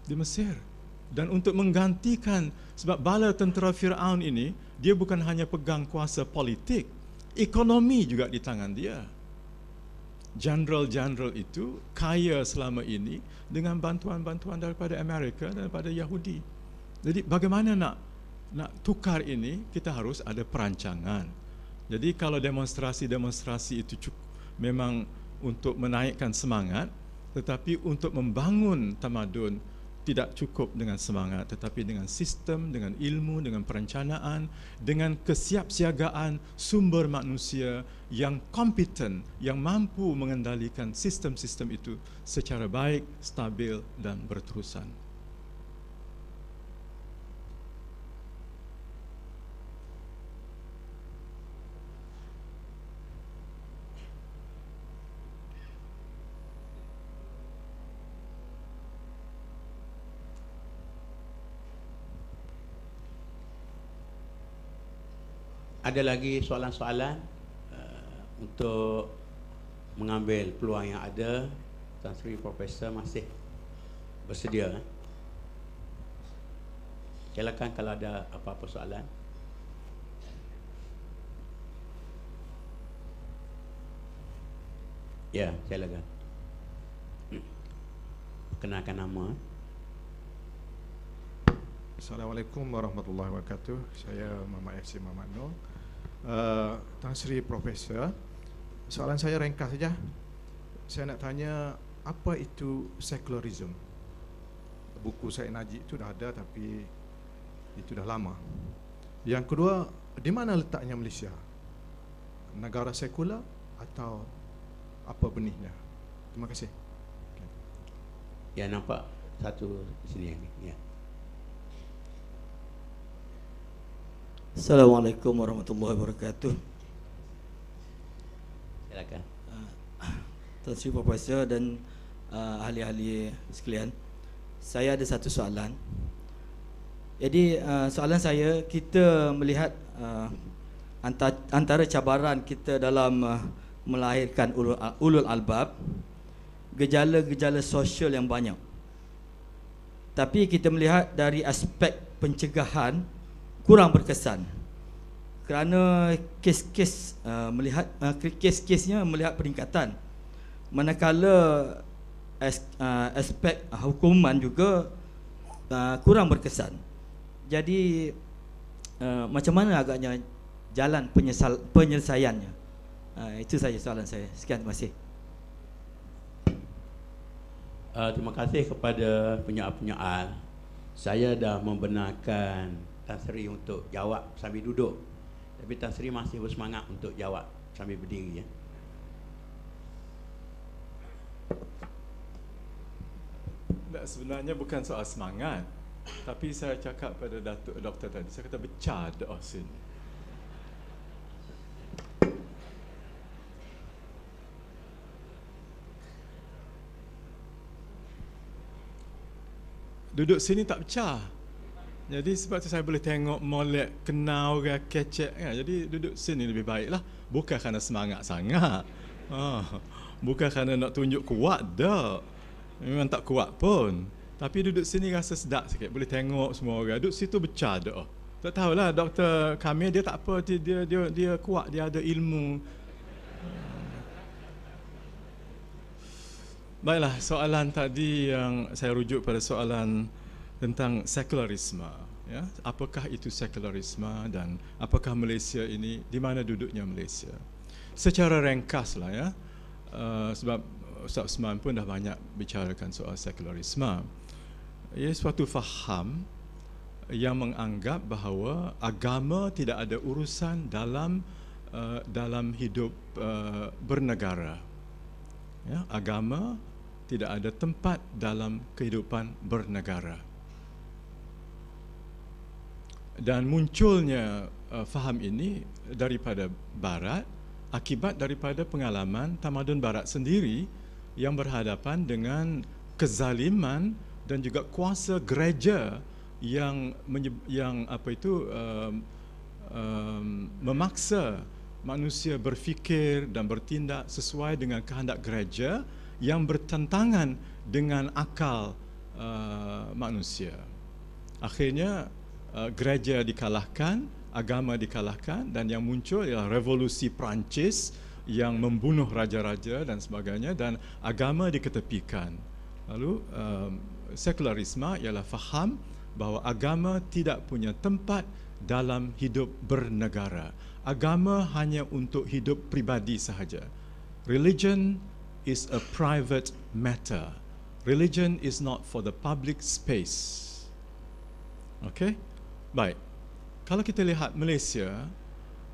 di Mesir. Dan untuk menggantikan, sebab bala tentera Fir'aun ini, dia bukan hanya pegang kuasa politik, ekonomi juga di tangan dia. General-general itu kaya selama ini dengan bantuan-bantuan daripada Amerika dan daripada Yahudi. Jadi bagaimana nak nak tukar ini kita harus ada perancangan. Jadi kalau demonstrasi-demonstrasi itu cukup, memang untuk menaikkan semangat tetapi untuk membangun tamadun tidak cukup dengan semangat tetapi dengan sistem, dengan ilmu, dengan perencanaan, dengan kesiapsiagaan sumber manusia yang kompeten, yang mampu mengendalikan sistem-sistem itu secara baik, stabil dan berterusan. Ada lagi soalan-soalan uh, untuk mengambil peluang yang ada Tan Sri Profesor masih bersedia eh? silakan kalau ada apa-apa soalan ya silakan kenalkan nama eh? Assalamualaikum warahmatullahi wabarakatuh. Saya Muhammad Yassin Muhammad Nur uh, Tan Sri Profesor soalan saya ringkas saja. Saya nak tanya apa itu secularism? Buku Syed Najib itu dah ada tapi itu dah lama. Yang kedua, di mana letaknya Malaysia? Negara sekular atau apa benihnya? Terima kasih. Ya nampak satu sini yang ni. Ya. Assalamualaikum warahmatullahi wabarakatuh. Silakan. Tuan Sri Profesor dan uh, ahli-ahli sekalian. Saya ada satu soalan. Jadi uh, soalan saya kita melihat uh, antara, antara cabaran kita dalam uh, melahirkan ulul, ulul albab gejala-gejala sosial yang banyak. Tapi kita melihat dari aspek pencegahan kurang berkesan. Kerana kes-kes uh, melihat uh, kes-kesnya melihat peningkatan. Manakala as, uh, aspek uh, hukuman juga uh, kurang berkesan. Jadi uh, macam mana agaknya jalan penyesal, penyelesaiannya? Uh, itu saja soalan saya. Sekian terima kasih. Uh, terima kasih kepada penyaal-penyaal. Saya dah membenarkan Tan Sri untuk jawab sambil duduk. Tapi Tan Sri masih bersemangat untuk jawab sambil berdiri ya. Tak, sebenarnya bukan soal semangat. Tapi saya cakap pada Datuk Doktor tadi, saya kata bercad Osin. Duduk sini tak pecah. Jadi sebab tu saya boleh tengok molek kenal orang kecek kan. Jadi duduk sini lebih baik lah. Bukan kerana semangat sangat. Ha. Bukan kerana nak tunjuk kuat dah. Memang tak kuat pun. Tapi duduk sini rasa sedap sikit. Boleh tengok semua orang. Duduk situ becah dah. Tak tahulah Dr. Kamil dia tak apa dia dia dia, dia kuat dia ada ilmu. Baiklah, soalan tadi yang saya rujuk pada soalan tentang sekularisme ya. Apakah itu sekularisme dan apakah Malaysia ini di mana duduknya Malaysia? Secara ringkaslah ya. Uh, sebab Ustaz Usman pun dah banyak bicarakan soal sekularisme. Ia suatu faham yang menganggap bahawa agama tidak ada urusan dalam uh, dalam hidup uh, bernegara. Ya agama tidak ada tempat dalam kehidupan bernegara dan munculnya uh, faham ini daripada barat akibat daripada pengalaman tamadun barat sendiri yang berhadapan dengan kezaliman dan juga kuasa gereja yang yang apa itu um, um, memaksa manusia berfikir dan bertindak sesuai dengan kehendak gereja yang bertentangan dengan akal uh, manusia. Akhirnya uh, gereja dikalahkan, agama dikalahkan dan yang muncul ialah revolusi Perancis yang membunuh raja-raja dan sebagainya dan agama diketepikan. Lalu um, sekularisme ialah faham bahawa agama tidak punya tempat dalam hidup bernegara. Agama hanya untuk hidup pribadi sahaja. Religion is a private matter. Religion is not for the public space. Okay? Baik. Kalau kita lihat Malaysia,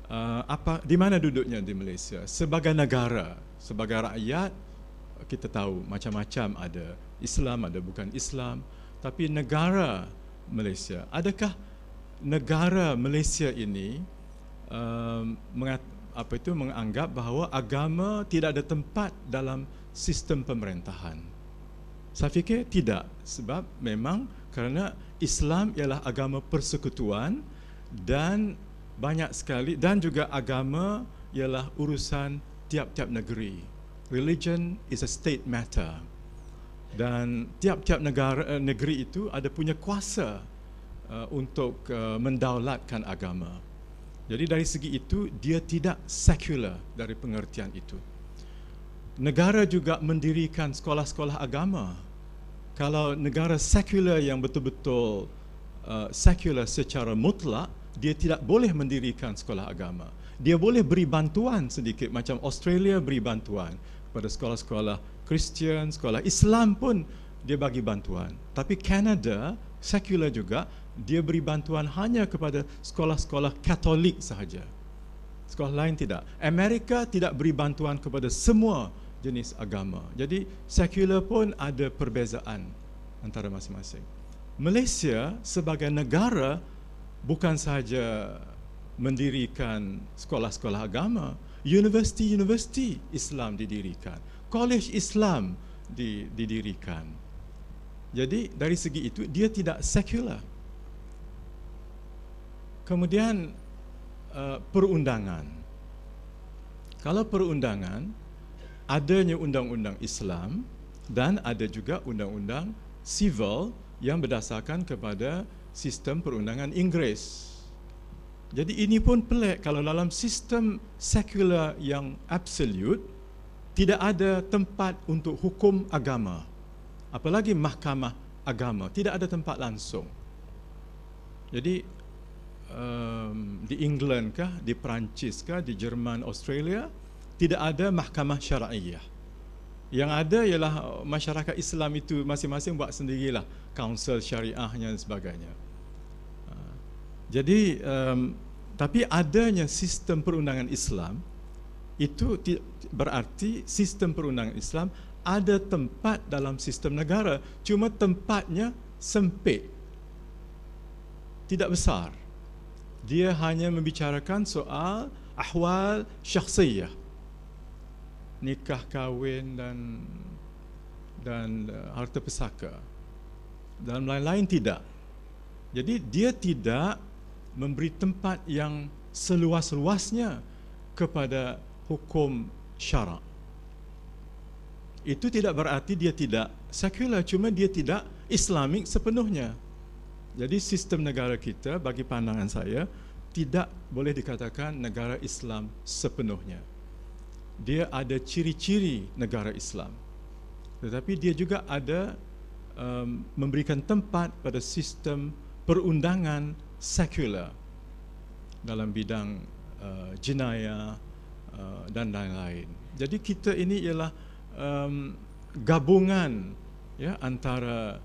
uh, apa di mana duduknya di Malaysia? Sebagai negara, sebagai rakyat, kita tahu macam-macam ada. Islam ada bukan Islam, tapi negara Malaysia, adakah negara Malaysia ini um, mengat, apa itu menganggap bahawa agama tidak ada tempat dalam sistem pemerintahan? Saya fikir tidak sebab memang kerana Islam ialah agama persekutuan dan banyak sekali dan juga agama ialah urusan tiap-tiap negeri. Religion is a state matter. Dan tiap-tiap negara uh, negeri itu ada punya kuasa uh, untuk uh, mendaulatkan agama. Jadi dari segi itu dia tidak sekular dari pengertian itu. Negara juga mendirikan sekolah-sekolah agama kalau negara sekular yang betul-betul uh, sekular secara mutlak dia tidak boleh mendirikan sekolah agama dia boleh beri bantuan sedikit macam Australia beri bantuan kepada sekolah-sekolah Kristian, sekolah Islam pun dia bagi bantuan. Tapi Canada sekular juga dia beri bantuan hanya kepada sekolah-sekolah Katolik sahaja. Sekolah lain tidak. Amerika tidak beri bantuan kepada semua jenis agama. Jadi sekular pun ada perbezaan antara masing-masing. Malaysia sebagai negara bukan sahaja mendirikan sekolah-sekolah agama, universiti-universiti Islam didirikan, college Islam didirikan. Jadi dari segi itu dia tidak sekular. Kemudian uh, perundangan. Kalau perundangan adanya undang-undang Islam dan ada juga undang-undang civil yang berdasarkan kepada sistem perundangan Inggeris. Jadi ini pun pelik kalau dalam sistem sekular yang absolut tidak ada tempat untuk hukum agama. Apalagi mahkamah agama, tidak ada tempat langsung. Jadi um, di England kah, di Perancis kah, di Jerman, Australia tidak ada mahkamah syara'iyah. Yang ada ialah masyarakat Islam itu masing-masing buat sendirilah kaunsil syariahnya dan sebagainya. Ha. Jadi um, tapi adanya sistem perundangan Islam itu berarti sistem perundangan Islam ada tempat dalam sistem negara cuma tempatnya sempit tidak besar dia hanya membicarakan soal ahwal syakhsiyah nikah kahwin dan dan uh, harta pesaka. Dalam lain-lain tidak. Jadi dia tidak memberi tempat yang seluas-luasnya kepada hukum syarak. Itu tidak berarti dia tidak sekular, cuma dia tidak islamik sepenuhnya. Jadi sistem negara kita bagi pandangan saya tidak boleh dikatakan negara Islam sepenuhnya dia ada ciri-ciri negara Islam. Tetapi dia juga ada um, memberikan tempat pada sistem perundangan sekular dalam bidang uh, jenayah uh, dan lain-lain. Jadi kita ini ialah um, gabungan ya antara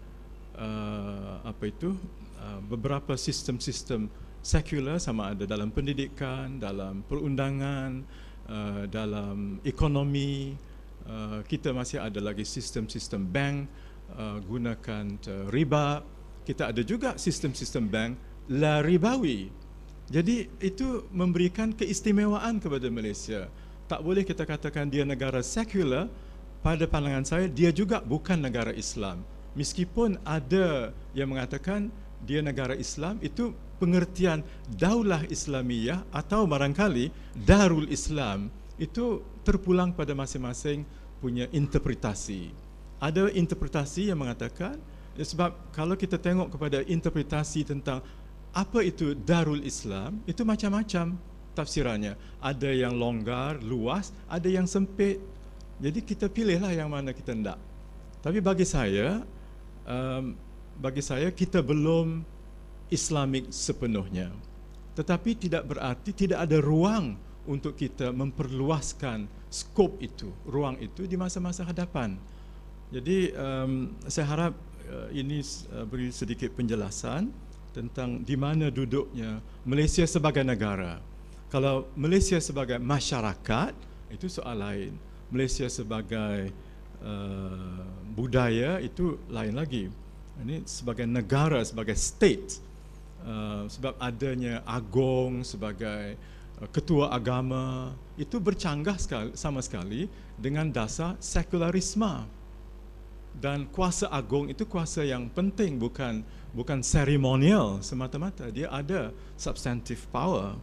uh, apa itu uh, beberapa sistem-sistem sekular sama ada dalam pendidikan, dalam perundangan, Uh, dalam ekonomi uh, kita masih ada lagi sistem-sistem bank uh, gunakan uh, riba. Kita ada juga sistem-sistem bank la ribawi. Jadi itu memberikan keistimewaan kepada Malaysia. Tak boleh kita katakan dia negara sekular. Pada pandangan saya dia juga bukan negara Islam. Meskipun ada yang mengatakan dia negara Islam itu pengertian daulah Islamiyah atau barangkali Darul Islam itu terpulang pada masing-masing punya interpretasi. Ada interpretasi yang mengatakan ya sebab kalau kita tengok kepada interpretasi tentang apa itu Darul Islam itu macam-macam tafsirannya. Ada yang longgar, luas, ada yang sempit. Jadi kita pilihlah yang mana kita hendak. Tapi bagi saya um, bagi saya kita belum Islamik sepenuhnya. Tetapi tidak berarti tidak ada ruang untuk kita memperluaskan skop itu, ruang itu di masa-masa hadapan. Jadi um, saya harap uh, ini uh, beri sedikit penjelasan tentang di mana duduknya Malaysia sebagai negara. Kalau Malaysia sebagai masyarakat itu soal lain. Malaysia sebagai uh, budaya itu lain lagi. Ini sebagai negara, sebagai state Uh, sebab adanya agong sebagai uh, ketua agama itu bercanggah sekali, sama sekali dengan dasar sekularisme. Dan kuasa agong itu kuasa yang penting bukan bukan seremonial semata-mata. Dia ada substantive power.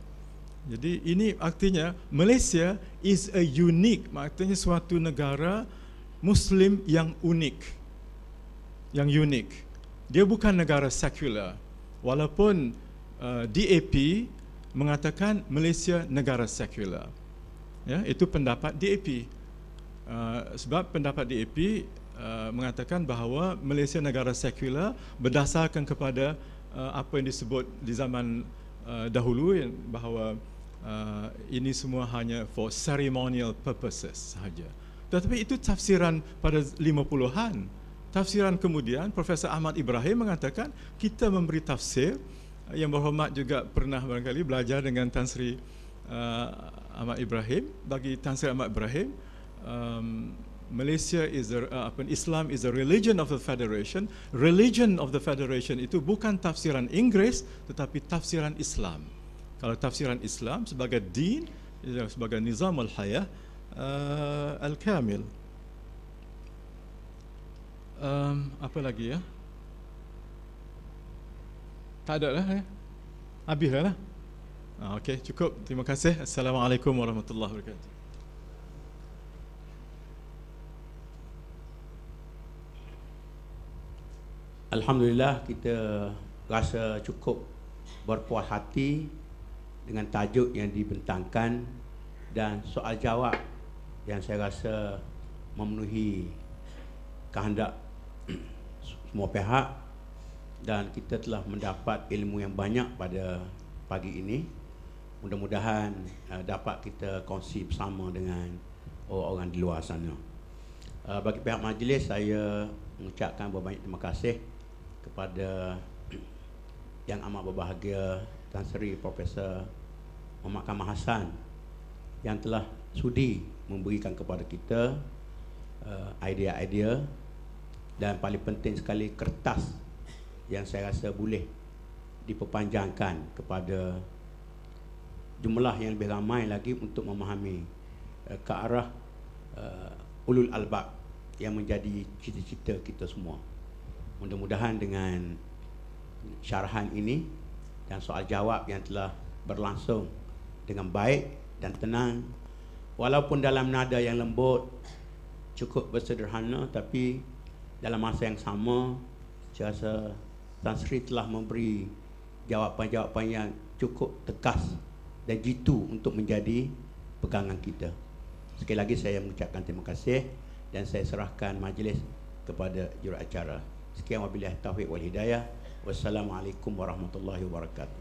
Jadi ini artinya Malaysia is a unique artinya suatu negara muslim yang unik. Yang unik. Dia bukan negara sekular walaupun uh, DAP mengatakan Malaysia negara sekular. Ya, itu pendapat DAP. Uh, sebab pendapat DAP uh, mengatakan bahawa Malaysia negara sekular berdasarkan kepada uh, apa yang disebut di zaman uh, dahulu bahawa uh, ini semua hanya for ceremonial purposes sahaja. Tetapi itu tafsiran pada 50-an. Tafsiran kemudian Profesor Ahmad Ibrahim mengatakan kita memberi tafsir yang berhormat juga pernah barangkali belajar dengan Tan Sri uh, Ahmad Ibrahim bagi Tan Sri Ahmad Ibrahim um, Malaysia is a, uh, apa, Islam is a religion of the federation. Religion of the federation itu bukan tafsiran Inggeris tetapi tafsiran Islam. Kalau tafsiran Islam sebagai din sebagai nizam al-hayah uh, al-kamil. Um, apa lagi ya? Tak ada lah ya. Habis lah. Ah, Okey, cukup. Terima kasih. Assalamualaikum warahmatullahi wabarakatuh. Alhamdulillah kita rasa cukup berpuas hati dengan tajuk yang dibentangkan dan soal jawab yang saya rasa memenuhi kehendak semua pihak dan kita telah mendapat ilmu yang banyak pada pagi ini. Mudah-mudahan uh, dapat kita kongsi bersama dengan orang-orang di luar sana. Uh, bagi pihak majlis saya mengucapkan berbanyak terima kasih kepada yang amat berbahagia Tan Sri Profesor Muhammad Kamal Hassan yang telah sudi memberikan kepada kita uh, idea-idea dan paling penting sekali kertas yang saya rasa boleh diperpanjangkan kepada jumlah yang lebih ramai lagi untuk memahami uh, ke arah uh, ulul albab yang menjadi cita-cita kita semua. Mudah-mudahan dengan syarahan ini dan soal jawab yang telah berlangsung dengan baik dan tenang walaupun dalam nada yang lembut cukup bersederhana tapi dalam masa yang sama rasa Tan Sri telah memberi jawapan-jawapan yang cukup tegas dan jitu untuk menjadi pegangan kita. Sekali lagi saya mengucapkan terima kasih dan saya serahkan majlis kepada juruacara. Sekian wabillahi taufiq wal hidayah. Wassalamualaikum warahmatullahi wabarakatuh.